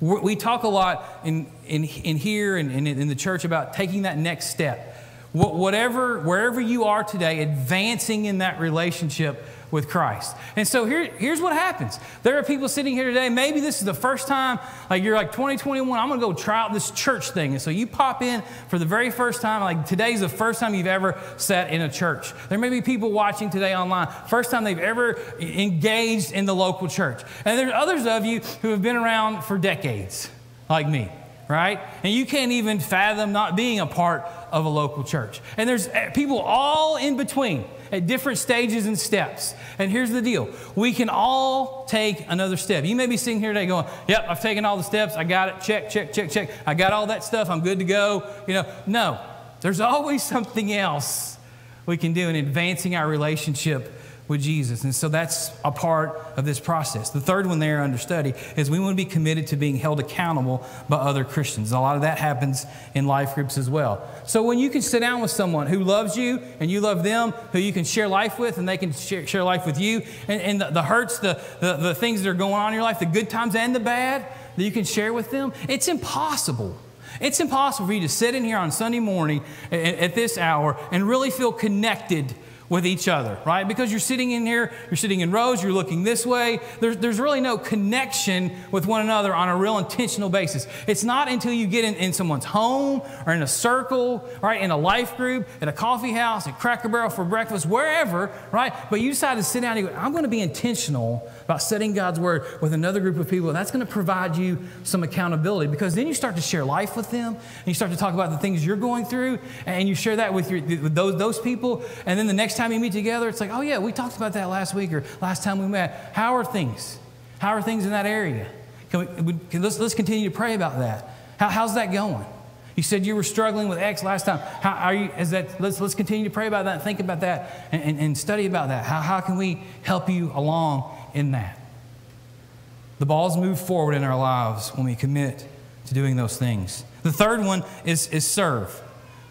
We talk a lot in, in, in here and in, in the church about taking that next step. Whatever, wherever you are today, advancing in that relationship with Christ. And so here, here's what happens. There are people sitting here today, maybe this is the first time, like you're like 2021, I'm gonna go try out this church thing. And so you pop in for the very first time, like today's the first time you've ever sat in a church. There may be people watching today online, first time they've ever engaged in the local church. And there's others of you who have been around for decades, like me right? And you can't even fathom not being a part of a local church. And there's eh, people all in between at different stages and steps. And here's the deal we can all take another step. You may be sitting here today going, Yep, I've taken all the steps. I got it. Check, check, check, check. I got all that stuff. I'm good to go. You know, no, there's always something else we can do in advancing our relationship with Jesus. And so that's a part of this process. The third one there under study is we want to be committed to being held accountable by other Christians. A lot of that happens in life groups as well. So when you can sit down with someone who loves you and you love them, who you can share life with and they can share, share life with you, and, and the, the hurts, the, the, the things that are going on in your life, the good times and the bad, that you can share with them, it's impossible. It's impossible for you to sit in here on Sunday morning at, at this hour and really feel connected with each other, right? Because you're sitting in here, you're sitting in rows, you're looking this way. There's, there's really no connection with one another on a real intentional basis. It's not until you get in, in someone's home or in a circle, right? In a life group, at a coffee house, at Cracker Barrel for breakfast, wherever, right? But you decide to sit down and go, I'm going to be intentional about setting God's Word with another group of people. That's going to provide you some accountability because then you start to share life with them and you start to talk about the things you're going through and you share that with, your, with those, those people. And then the next time you meet together, it's like, oh, yeah, we talked about that last week or last time we met. How are things? How are things in that area? Can we, can, let's, let's continue to pray about that. How, how's that going? You said you were struggling with X last time. How are you? Is that, let's, let's continue to pray about that think about that and, and, and study about that. How, how can we help you along in that? The balls move forward in our lives when we commit to doing those things. The third one is, is serve.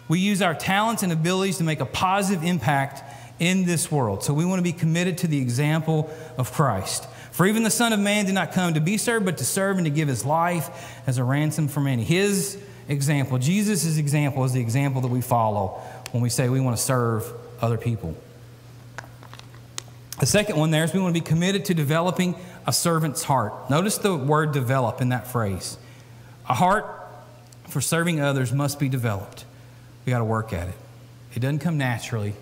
We use our talents and abilities to make a positive impact in this world. So we want to be committed to the example of Christ. For even the Son of Man did not come to be served, but to serve and to give his life as a ransom for many. His example, Jesus' example, is the example that we follow when we say we want to serve other people. The second one there is we want to be committed to developing a servant's heart. Notice the word develop in that phrase. A heart for serving others must be developed. We got to work at it. It doesn't come naturally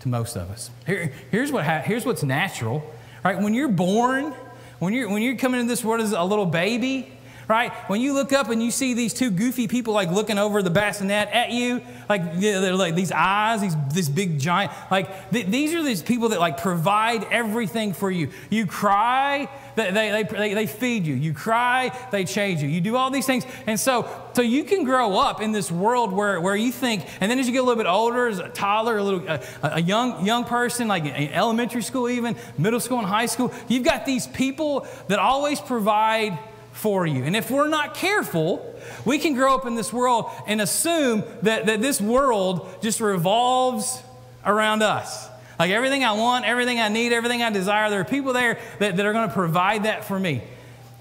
to most of us. Here, here's, what ha- here's what's natural, right? When you're born, when you're, when you're coming into this world as a little baby, right? When you look up and you see these two goofy people like looking over the bassinet at you, like they're like these eyes, these this big giant, like th- these are these people that like provide everything for you. You cry, they, they, they, they feed you. You cry, they change you. You do all these things. And so, so you can grow up in this world where, where you think, and then as you get a little bit older, as a toddler, a, little, a, a young, young person, like in elementary school, even middle school and high school, you've got these people that always provide for you. And if we're not careful, we can grow up in this world and assume that, that this world just revolves around us. Like everything I want, everything I need, everything I desire, there are people there that, that are going to provide that for me.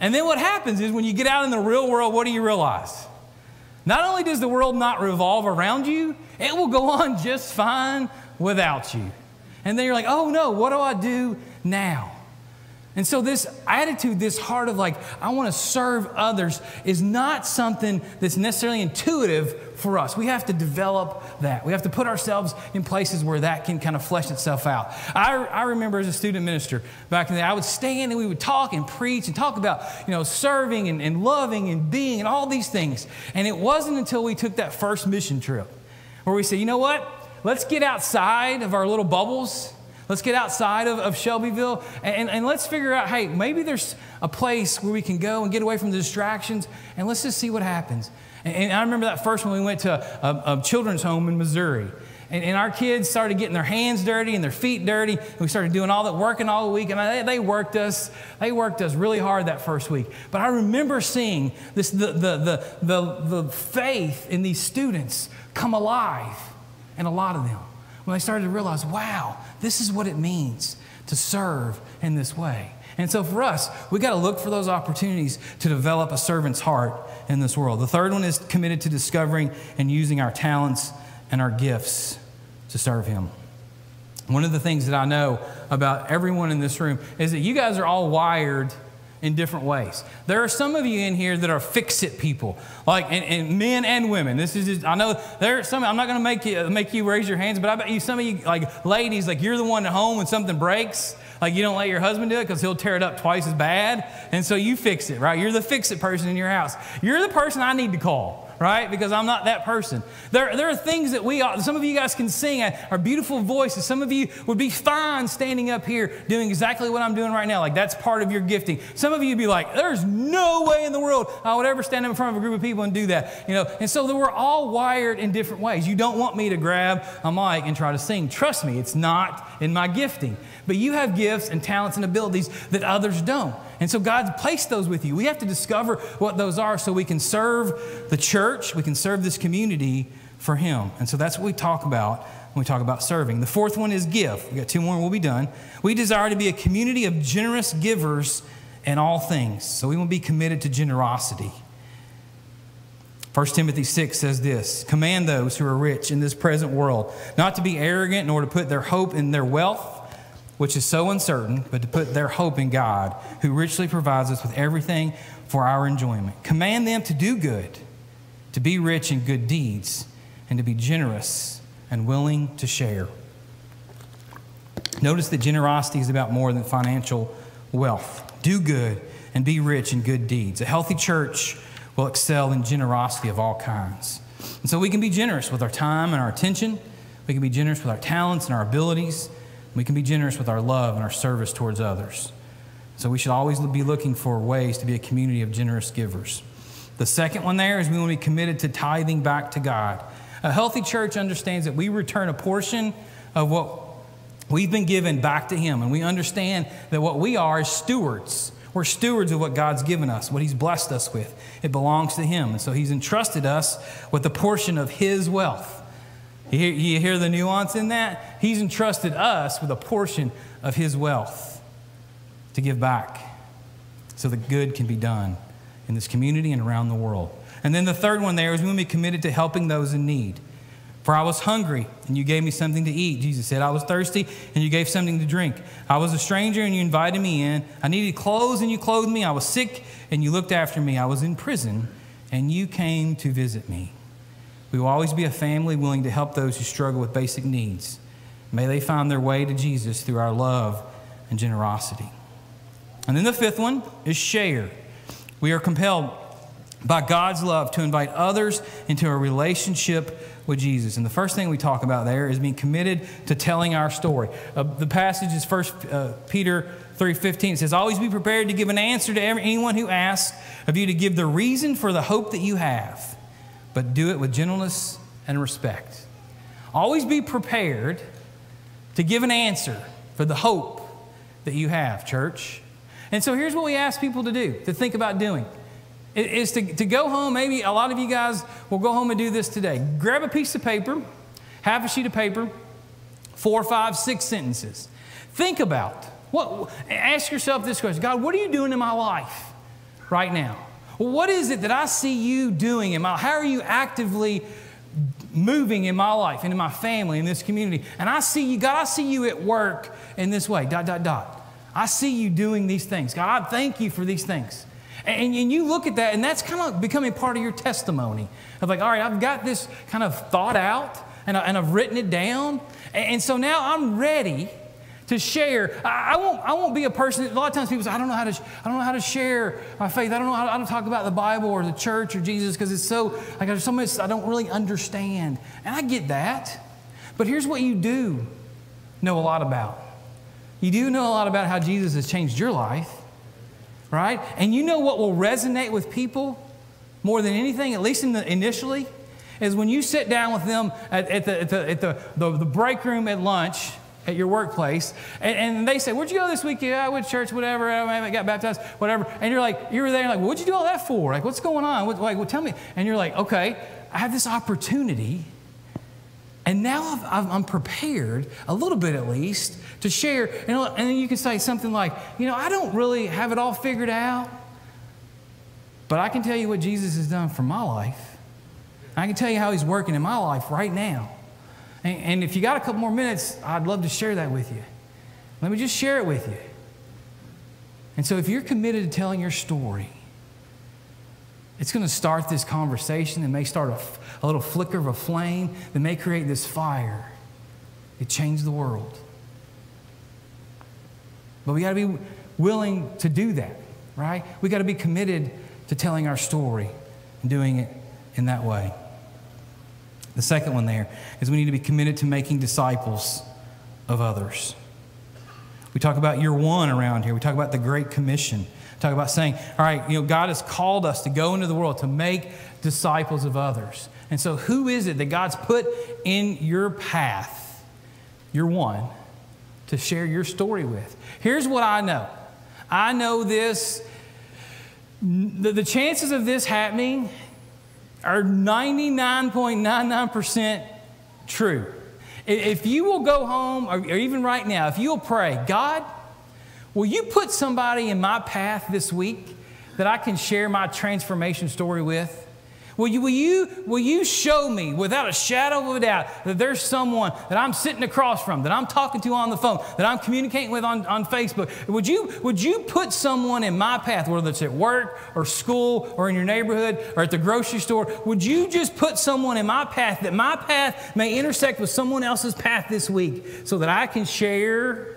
And then what happens is when you get out in the real world, what do you realize? Not only does the world not revolve around you, it will go on just fine without you. And then you're like, oh no, what do I do now? And so, this attitude, this heart of like, I want to serve others, is not something that's necessarily intuitive for us. We have to develop that. We have to put ourselves in places where that can kind of flesh itself out. I, I remember as a student minister back in the day, I would stand and we would talk and preach and talk about, you know, serving and, and loving and being and all these things. And it wasn't until we took that first mission trip where we said, you know what? Let's get outside of our little bubbles Let's get outside of, of Shelbyville and, and let's figure out hey, maybe there's a place where we can go and get away from the distractions and let's just see what happens. And, and I remember that first when we went to a, a children's home in Missouri. And, and, our kids started getting their hands dirty and their feet dirty. And we started doing all that, working all the week. And they, they, worked us, they worked us really hard that first week. But I remember seeing this, the, the, the, the, the faith in these students come alive in a lot of them when they started to realize, wow, this is what it means to serve in this way. And so for us, we got to look for those opportunities to develop a servant's heart in this world. The third one is committed to discovering and using our talents and our gifts to serve Him. one of the things that I know about everyone in this room is that you guys are all wired in different ways. There are some of you in here that are fix-it people, like and, and men and women. This is just, I know there are some. I'm not going to make you make you raise your hands, but I bet you some of you like ladies, like you're the one at home when something breaks. Like you don't let your husband do it because he'll tear it up twice as bad, and so you fix it, right? You're the fix-it person in your house. You're the person I need to call right? Because I'm not that person. There, there are things that we, some of you guys can sing, our beautiful voices. Some of you would be fine standing up here doing exactly what I'm doing right now. Like that's part of your gifting. Some of you would be like, there's no way in the world I would ever stand in front of a group of people and do that. You know, and so we're all wired in different ways. You don't want me to grab a mic and try to sing. Trust me, it's not in my gifting. But you have gifts and talents and abilities that others don't. And so God's placed those with you. We have to discover what those are so we can serve the church, we can serve this community for Him. And so that's what we talk about when we talk about serving. The fourth one is give. We got two more and we'll be done. We desire to be a community of generous givers in all things. So we want to be committed to generosity. 1 Timothy 6 says this Command those who are rich in this present world not to be arrogant nor to put their hope in their wealth which is so uncertain, but to put their hope in God, who richly provides us with everything for our enjoyment. Command them to do good, to be rich in good deeds, and to be generous and willing to share. Notice that generosity is about more than financial wealth. Do good and be rich in good deeds. A healthy church will excel in generosity of all kinds. And so we can be generous with our time and our attention. We can be generous with our talents and our abilities. We can be generous with our love and our service towards others. So we should always be looking for ways to be a community of generous givers. The second one there is we want to be committed to tithing back to God. A healthy church understands that we return a portion of what we've been given back to Him, and we understand that what we are is stewards. We're stewards of what God's given us, what He's blessed us with. It belongs to Him. And so He's entrusted us with a portion of His wealth. You hear, the nuance in that? He's entrusted us with a portion of His wealth to give back so that good can be done in this community and around the world. And then the third one there is when we committed to helping those in need. For I was hungry, and you gave me something to eat. Jesus said, I was thirsty, and you gave something to drink. I was a stranger, and you invited me in. I needed clothes, and you clothed me. I was sick, and you looked after me. I was in prison, and you came to visit me. We will always be a family willing to help those who struggle with basic needs. May they find their way to Jesus through our love and generosity. And then the fifth one is share. We are compelled by God's love to invite others into a relationship with Jesus. And the first thing we talk about there is being committed to telling our story. Uh, the passage is First uh, Peter 3:15. It says, "Always be prepared to give an answer to every, anyone who asks of you to give the reason for the hope that you have." But do it with gentleness and respect. Always be prepared to give an answer for the hope that you have, church. And so here's what we ask people to do, to think about doing. Is to, to go home, maybe a lot of you guys will go home and do this today. Grab a piece of paper, half a sheet of paper, four, five, six sentences. Think about what, ask yourself this question God, what are you doing in my life right now? What is it that I see you doing in my How are you actively moving in my life and in my family, in this community? And I see you, God, I see you at work in this way, dot, dot, dot. I see you doing these things. God, I thank you for these things. And, and you look at that, and that's kind of becoming part of your testimony of like, all right, I've got this kind of thought out, and, I, and I've written it down. And, and so now I'm ready to share. I, I, won't, I won't be a person, a lot of times people say, I don't know how to, I don't know how to share my faith. I don't know how to, talk about the Bible or the church or Jesus because it's so, like there's so much I don't really understand. And I get that. But here's what you do know a lot about. You do know a lot about how Jesus has changed your life, right? And you know what will resonate with people more than anything, at least in the, initially, is when you sit down with them at, at, the, at, the, at the, the, the break room at lunch at your workplace, and, and, they say, Where'd you go this week? Yeah, I went to church, whatever, I got baptized, whatever. And you're like, You were there, like, What'd you do all that for? Like, what's going on? What, like, well, tell me. And you're like, Okay, I have this opportunity, and now i am prepared, a little bit at least, to share. And, and then you can say something like, You know, I don't really have it all figured out, but I can tell you what Jesus has done for my life. I can tell you how he's working in my life right now. And, if you got a couple more minutes, I'd love to share that with you. Let me just share it with you. And so, if you're committed to telling your story, it's going to start this conversation. It may start a, a little flicker of a flame that may create this fire. It changed the world. But we got to be willing to do that, right? We got to be committed to telling our story and doing it in that way. The second one there is we need to be committed to making disciples of others. We talk about your one around here. We talk about the Great Commission. We talk about saying, all right, you know, God has called us to go into the world to make disciples of others. And so, who is it that God's put in your path, your one, to share your story with? Here's what I know I know this, the, the chances of this happening are 99.99% true. If you will go home, or even right now, if you'll pray, God, will you put somebody in my path this week that I can share my transformation story with? Will you, will, you, will you show me without a shadow of a doubt that there's someone that I'm sitting across from, that I'm talking to on the phone, that I'm communicating with on, on Facebook? Would you, would you put someone in my path, whether it's at work or school or in your neighborhood or at the grocery store? Would you just put someone in my path that my path may intersect with someone else's path this week so that I can share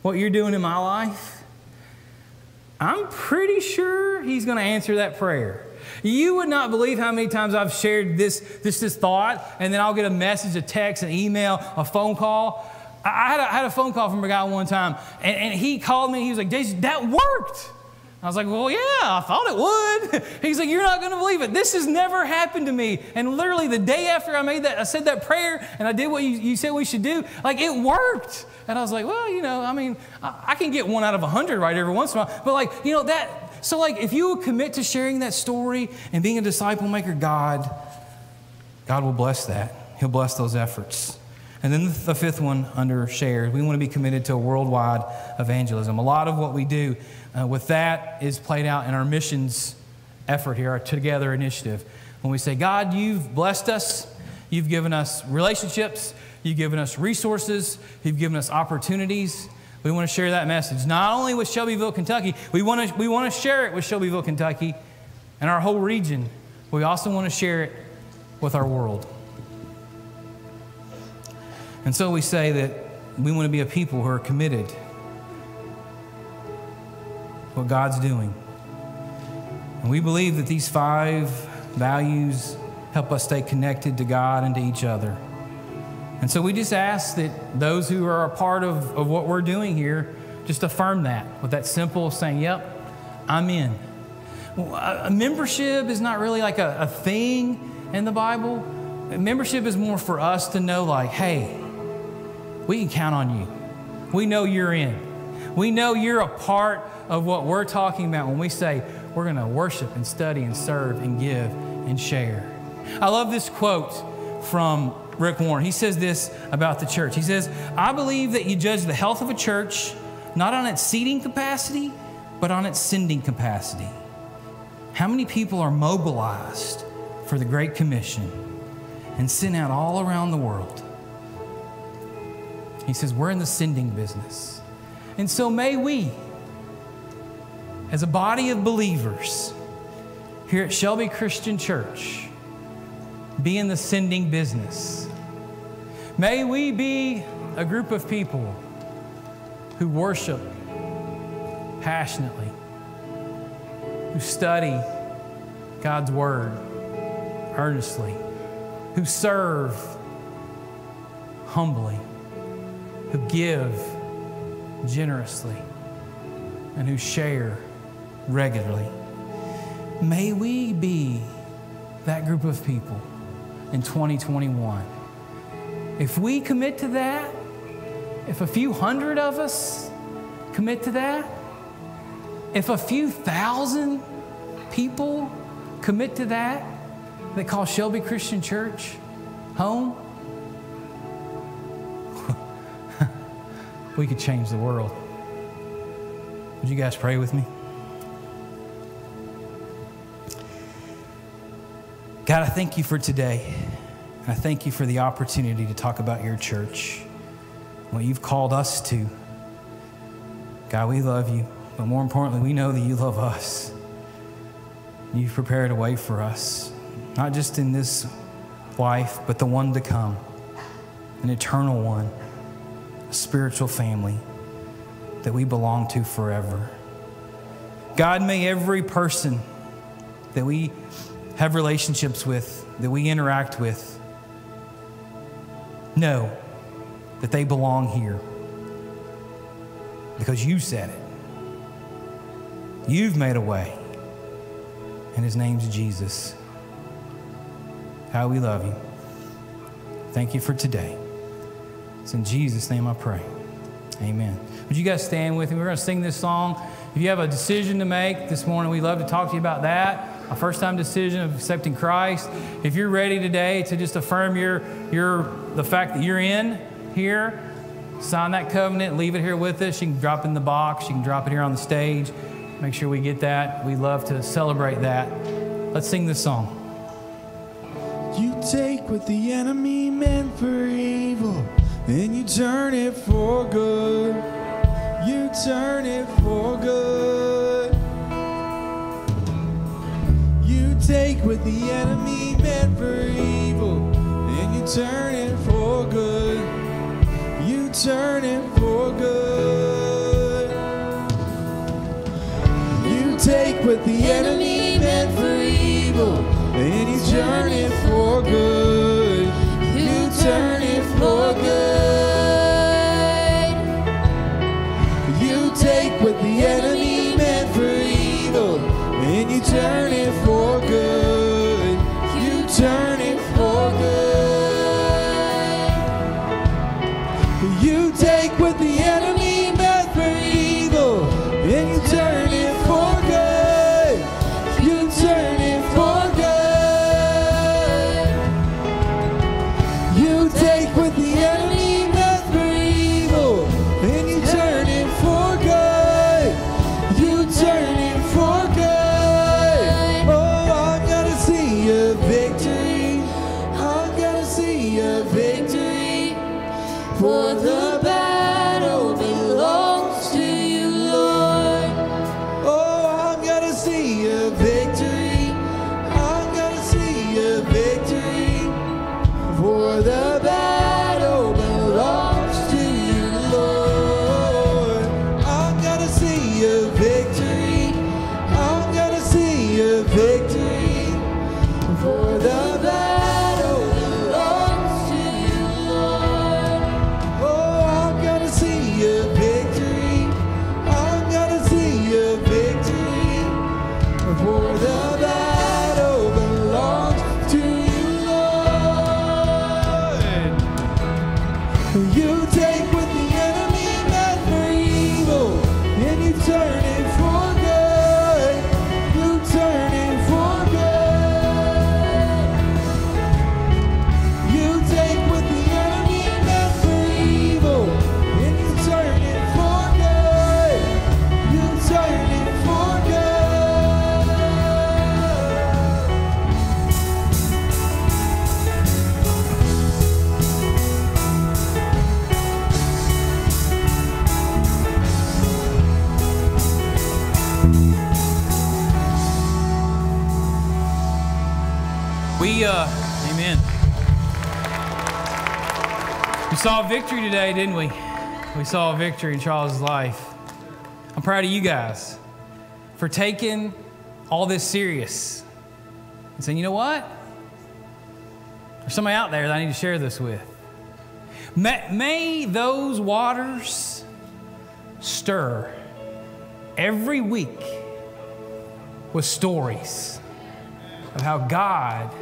what you're doing in my life? I'm pretty sure he's going to answer that prayer. You would not believe how many times I've shared this, this, this thought, and then I'll get a message, a text, an email, a phone call. I had a, I had a phone call from a guy one time, and, and he called me. He was like, Jason, that worked. I was like, well, yeah, I thought it would. He's like, you're not going to believe it. This has never happened to me. And literally the day after I made that, I said that prayer and I did what you, you said we should do, like it worked. And I was like, well, you know, I mean, I, I can get one out of a hundred right every once in a while. But like, you know, that, so like if you commit to sharing that story and being a disciple maker, God, God will bless that. He'll bless those efforts. And then the fifth one under shared, we want to be committed to a worldwide evangelism. A lot of what we do uh, with that is played out in our missions effort here, our Together initiative. When we say, God, you've blessed us, you've given us relationships, you've given us resources, you've given us opportunities. We want to share that message, not only with Shelbyville, Kentucky, we want to, we want to share it with Shelbyville, Kentucky and our whole region. We also want to share it with our world. And so we say that we want to be a people who are committed to what God's doing. And we believe that these five values help us stay connected to God and to each other. And so we just ask that those who are a part of, of what we're doing here just affirm that with that simple saying, Yep, I'm in. Membership is not really like a, a thing in the Bible. Membership is more for us to know, like, hey, we can count on you. We know you're in. We know you're a part of what we're talking about when we say we're going to worship and study and serve and give and share. I love this quote from Rick Warren. He says this about the church. He says, I believe that you judge the health of a church not on its seating capacity, but on its sending capacity. How many people are mobilized for the Great Commission and sent out all around the world? He says, We're in the sending business. And so may we, as a body of believers here at Shelby Christian Church, be in the sending business. May we be a group of people who worship passionately, who study God's Word earnestly, who serve humbly, who give generously, and who share regularly. May we be that group of people in 2021. If we commit to that, if a few hundred of us commit to that, if a few thousand people commit to that, that call Shelby Christian Church home, we could change the world. Would you guys pray with me? God, I thank you for today. I thank you for the opportunity to talk about your church, what you've called us to. God, we love you, but more importantly, we know that you love us. You've prepared a way for us, not just in this life, but the one to come, an eternal one, a spiritual family that we belong to forever. God, may every person that we have relationships with, that we interact with, know that they belong here because you said it. You've made a way, and his name's Jesus. How we love you. Thank you for today. It's in Jesus' name I pray. Amen. Would you guys stand with me? We're going to sing this song. If you have a decision to make this morning, we'd love to talk to you about that. A first time decision of accepting Christ. If you're ready today to just affirm your, your, the fact that you're in here, sign that covenant, leave it here with us. You can drop it in the box, you can drop it here on the stage. Make sure we get that. We love to celebrate that. Let's sing this song. You take what the enemy meant for evil, and you turn it for good. You turn it for good. Take what the enemy meant for evil, and you turn it for good. You turn it for good. You take what the enemy meant for evil, and you turn it for good. Victory today, didn't we? We saw a victory in Charles' life. I'm proud of you guys for taking all this serious and saying, you know what? There's somebody out there that I need to share this with. May, may those waters stir every week with stories of how God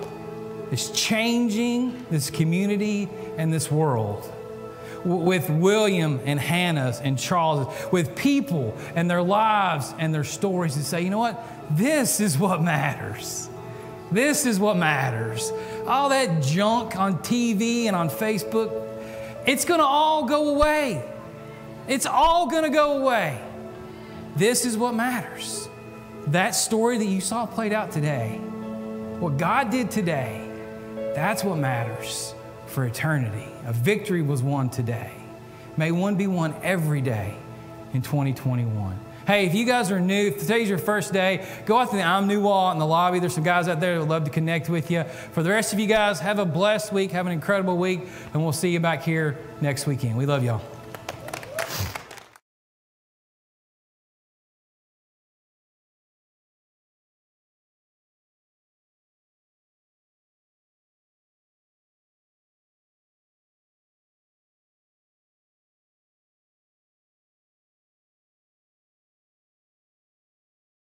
is changing this community and this world. With William and Hannah's and Charles, with people and their lives and their stories to say, you know what? This is what matters. This is what matters. All that junk on TV and on Facebook, it's gonna all go away. It's all gonna go away. This is what matters. That story that you saw played out today, what God did today, That's what matters for eternity. A victory was won today. May one be won every day in 2021. Hey, if you guys are new, if today's your first day, go out to the I'm New Wall in the lobby. There's some guys out there that would love to connect with you. For the rest of you guys, have a blessed week, have an incredible week, and we'll see you back here next weekend. We love y'all.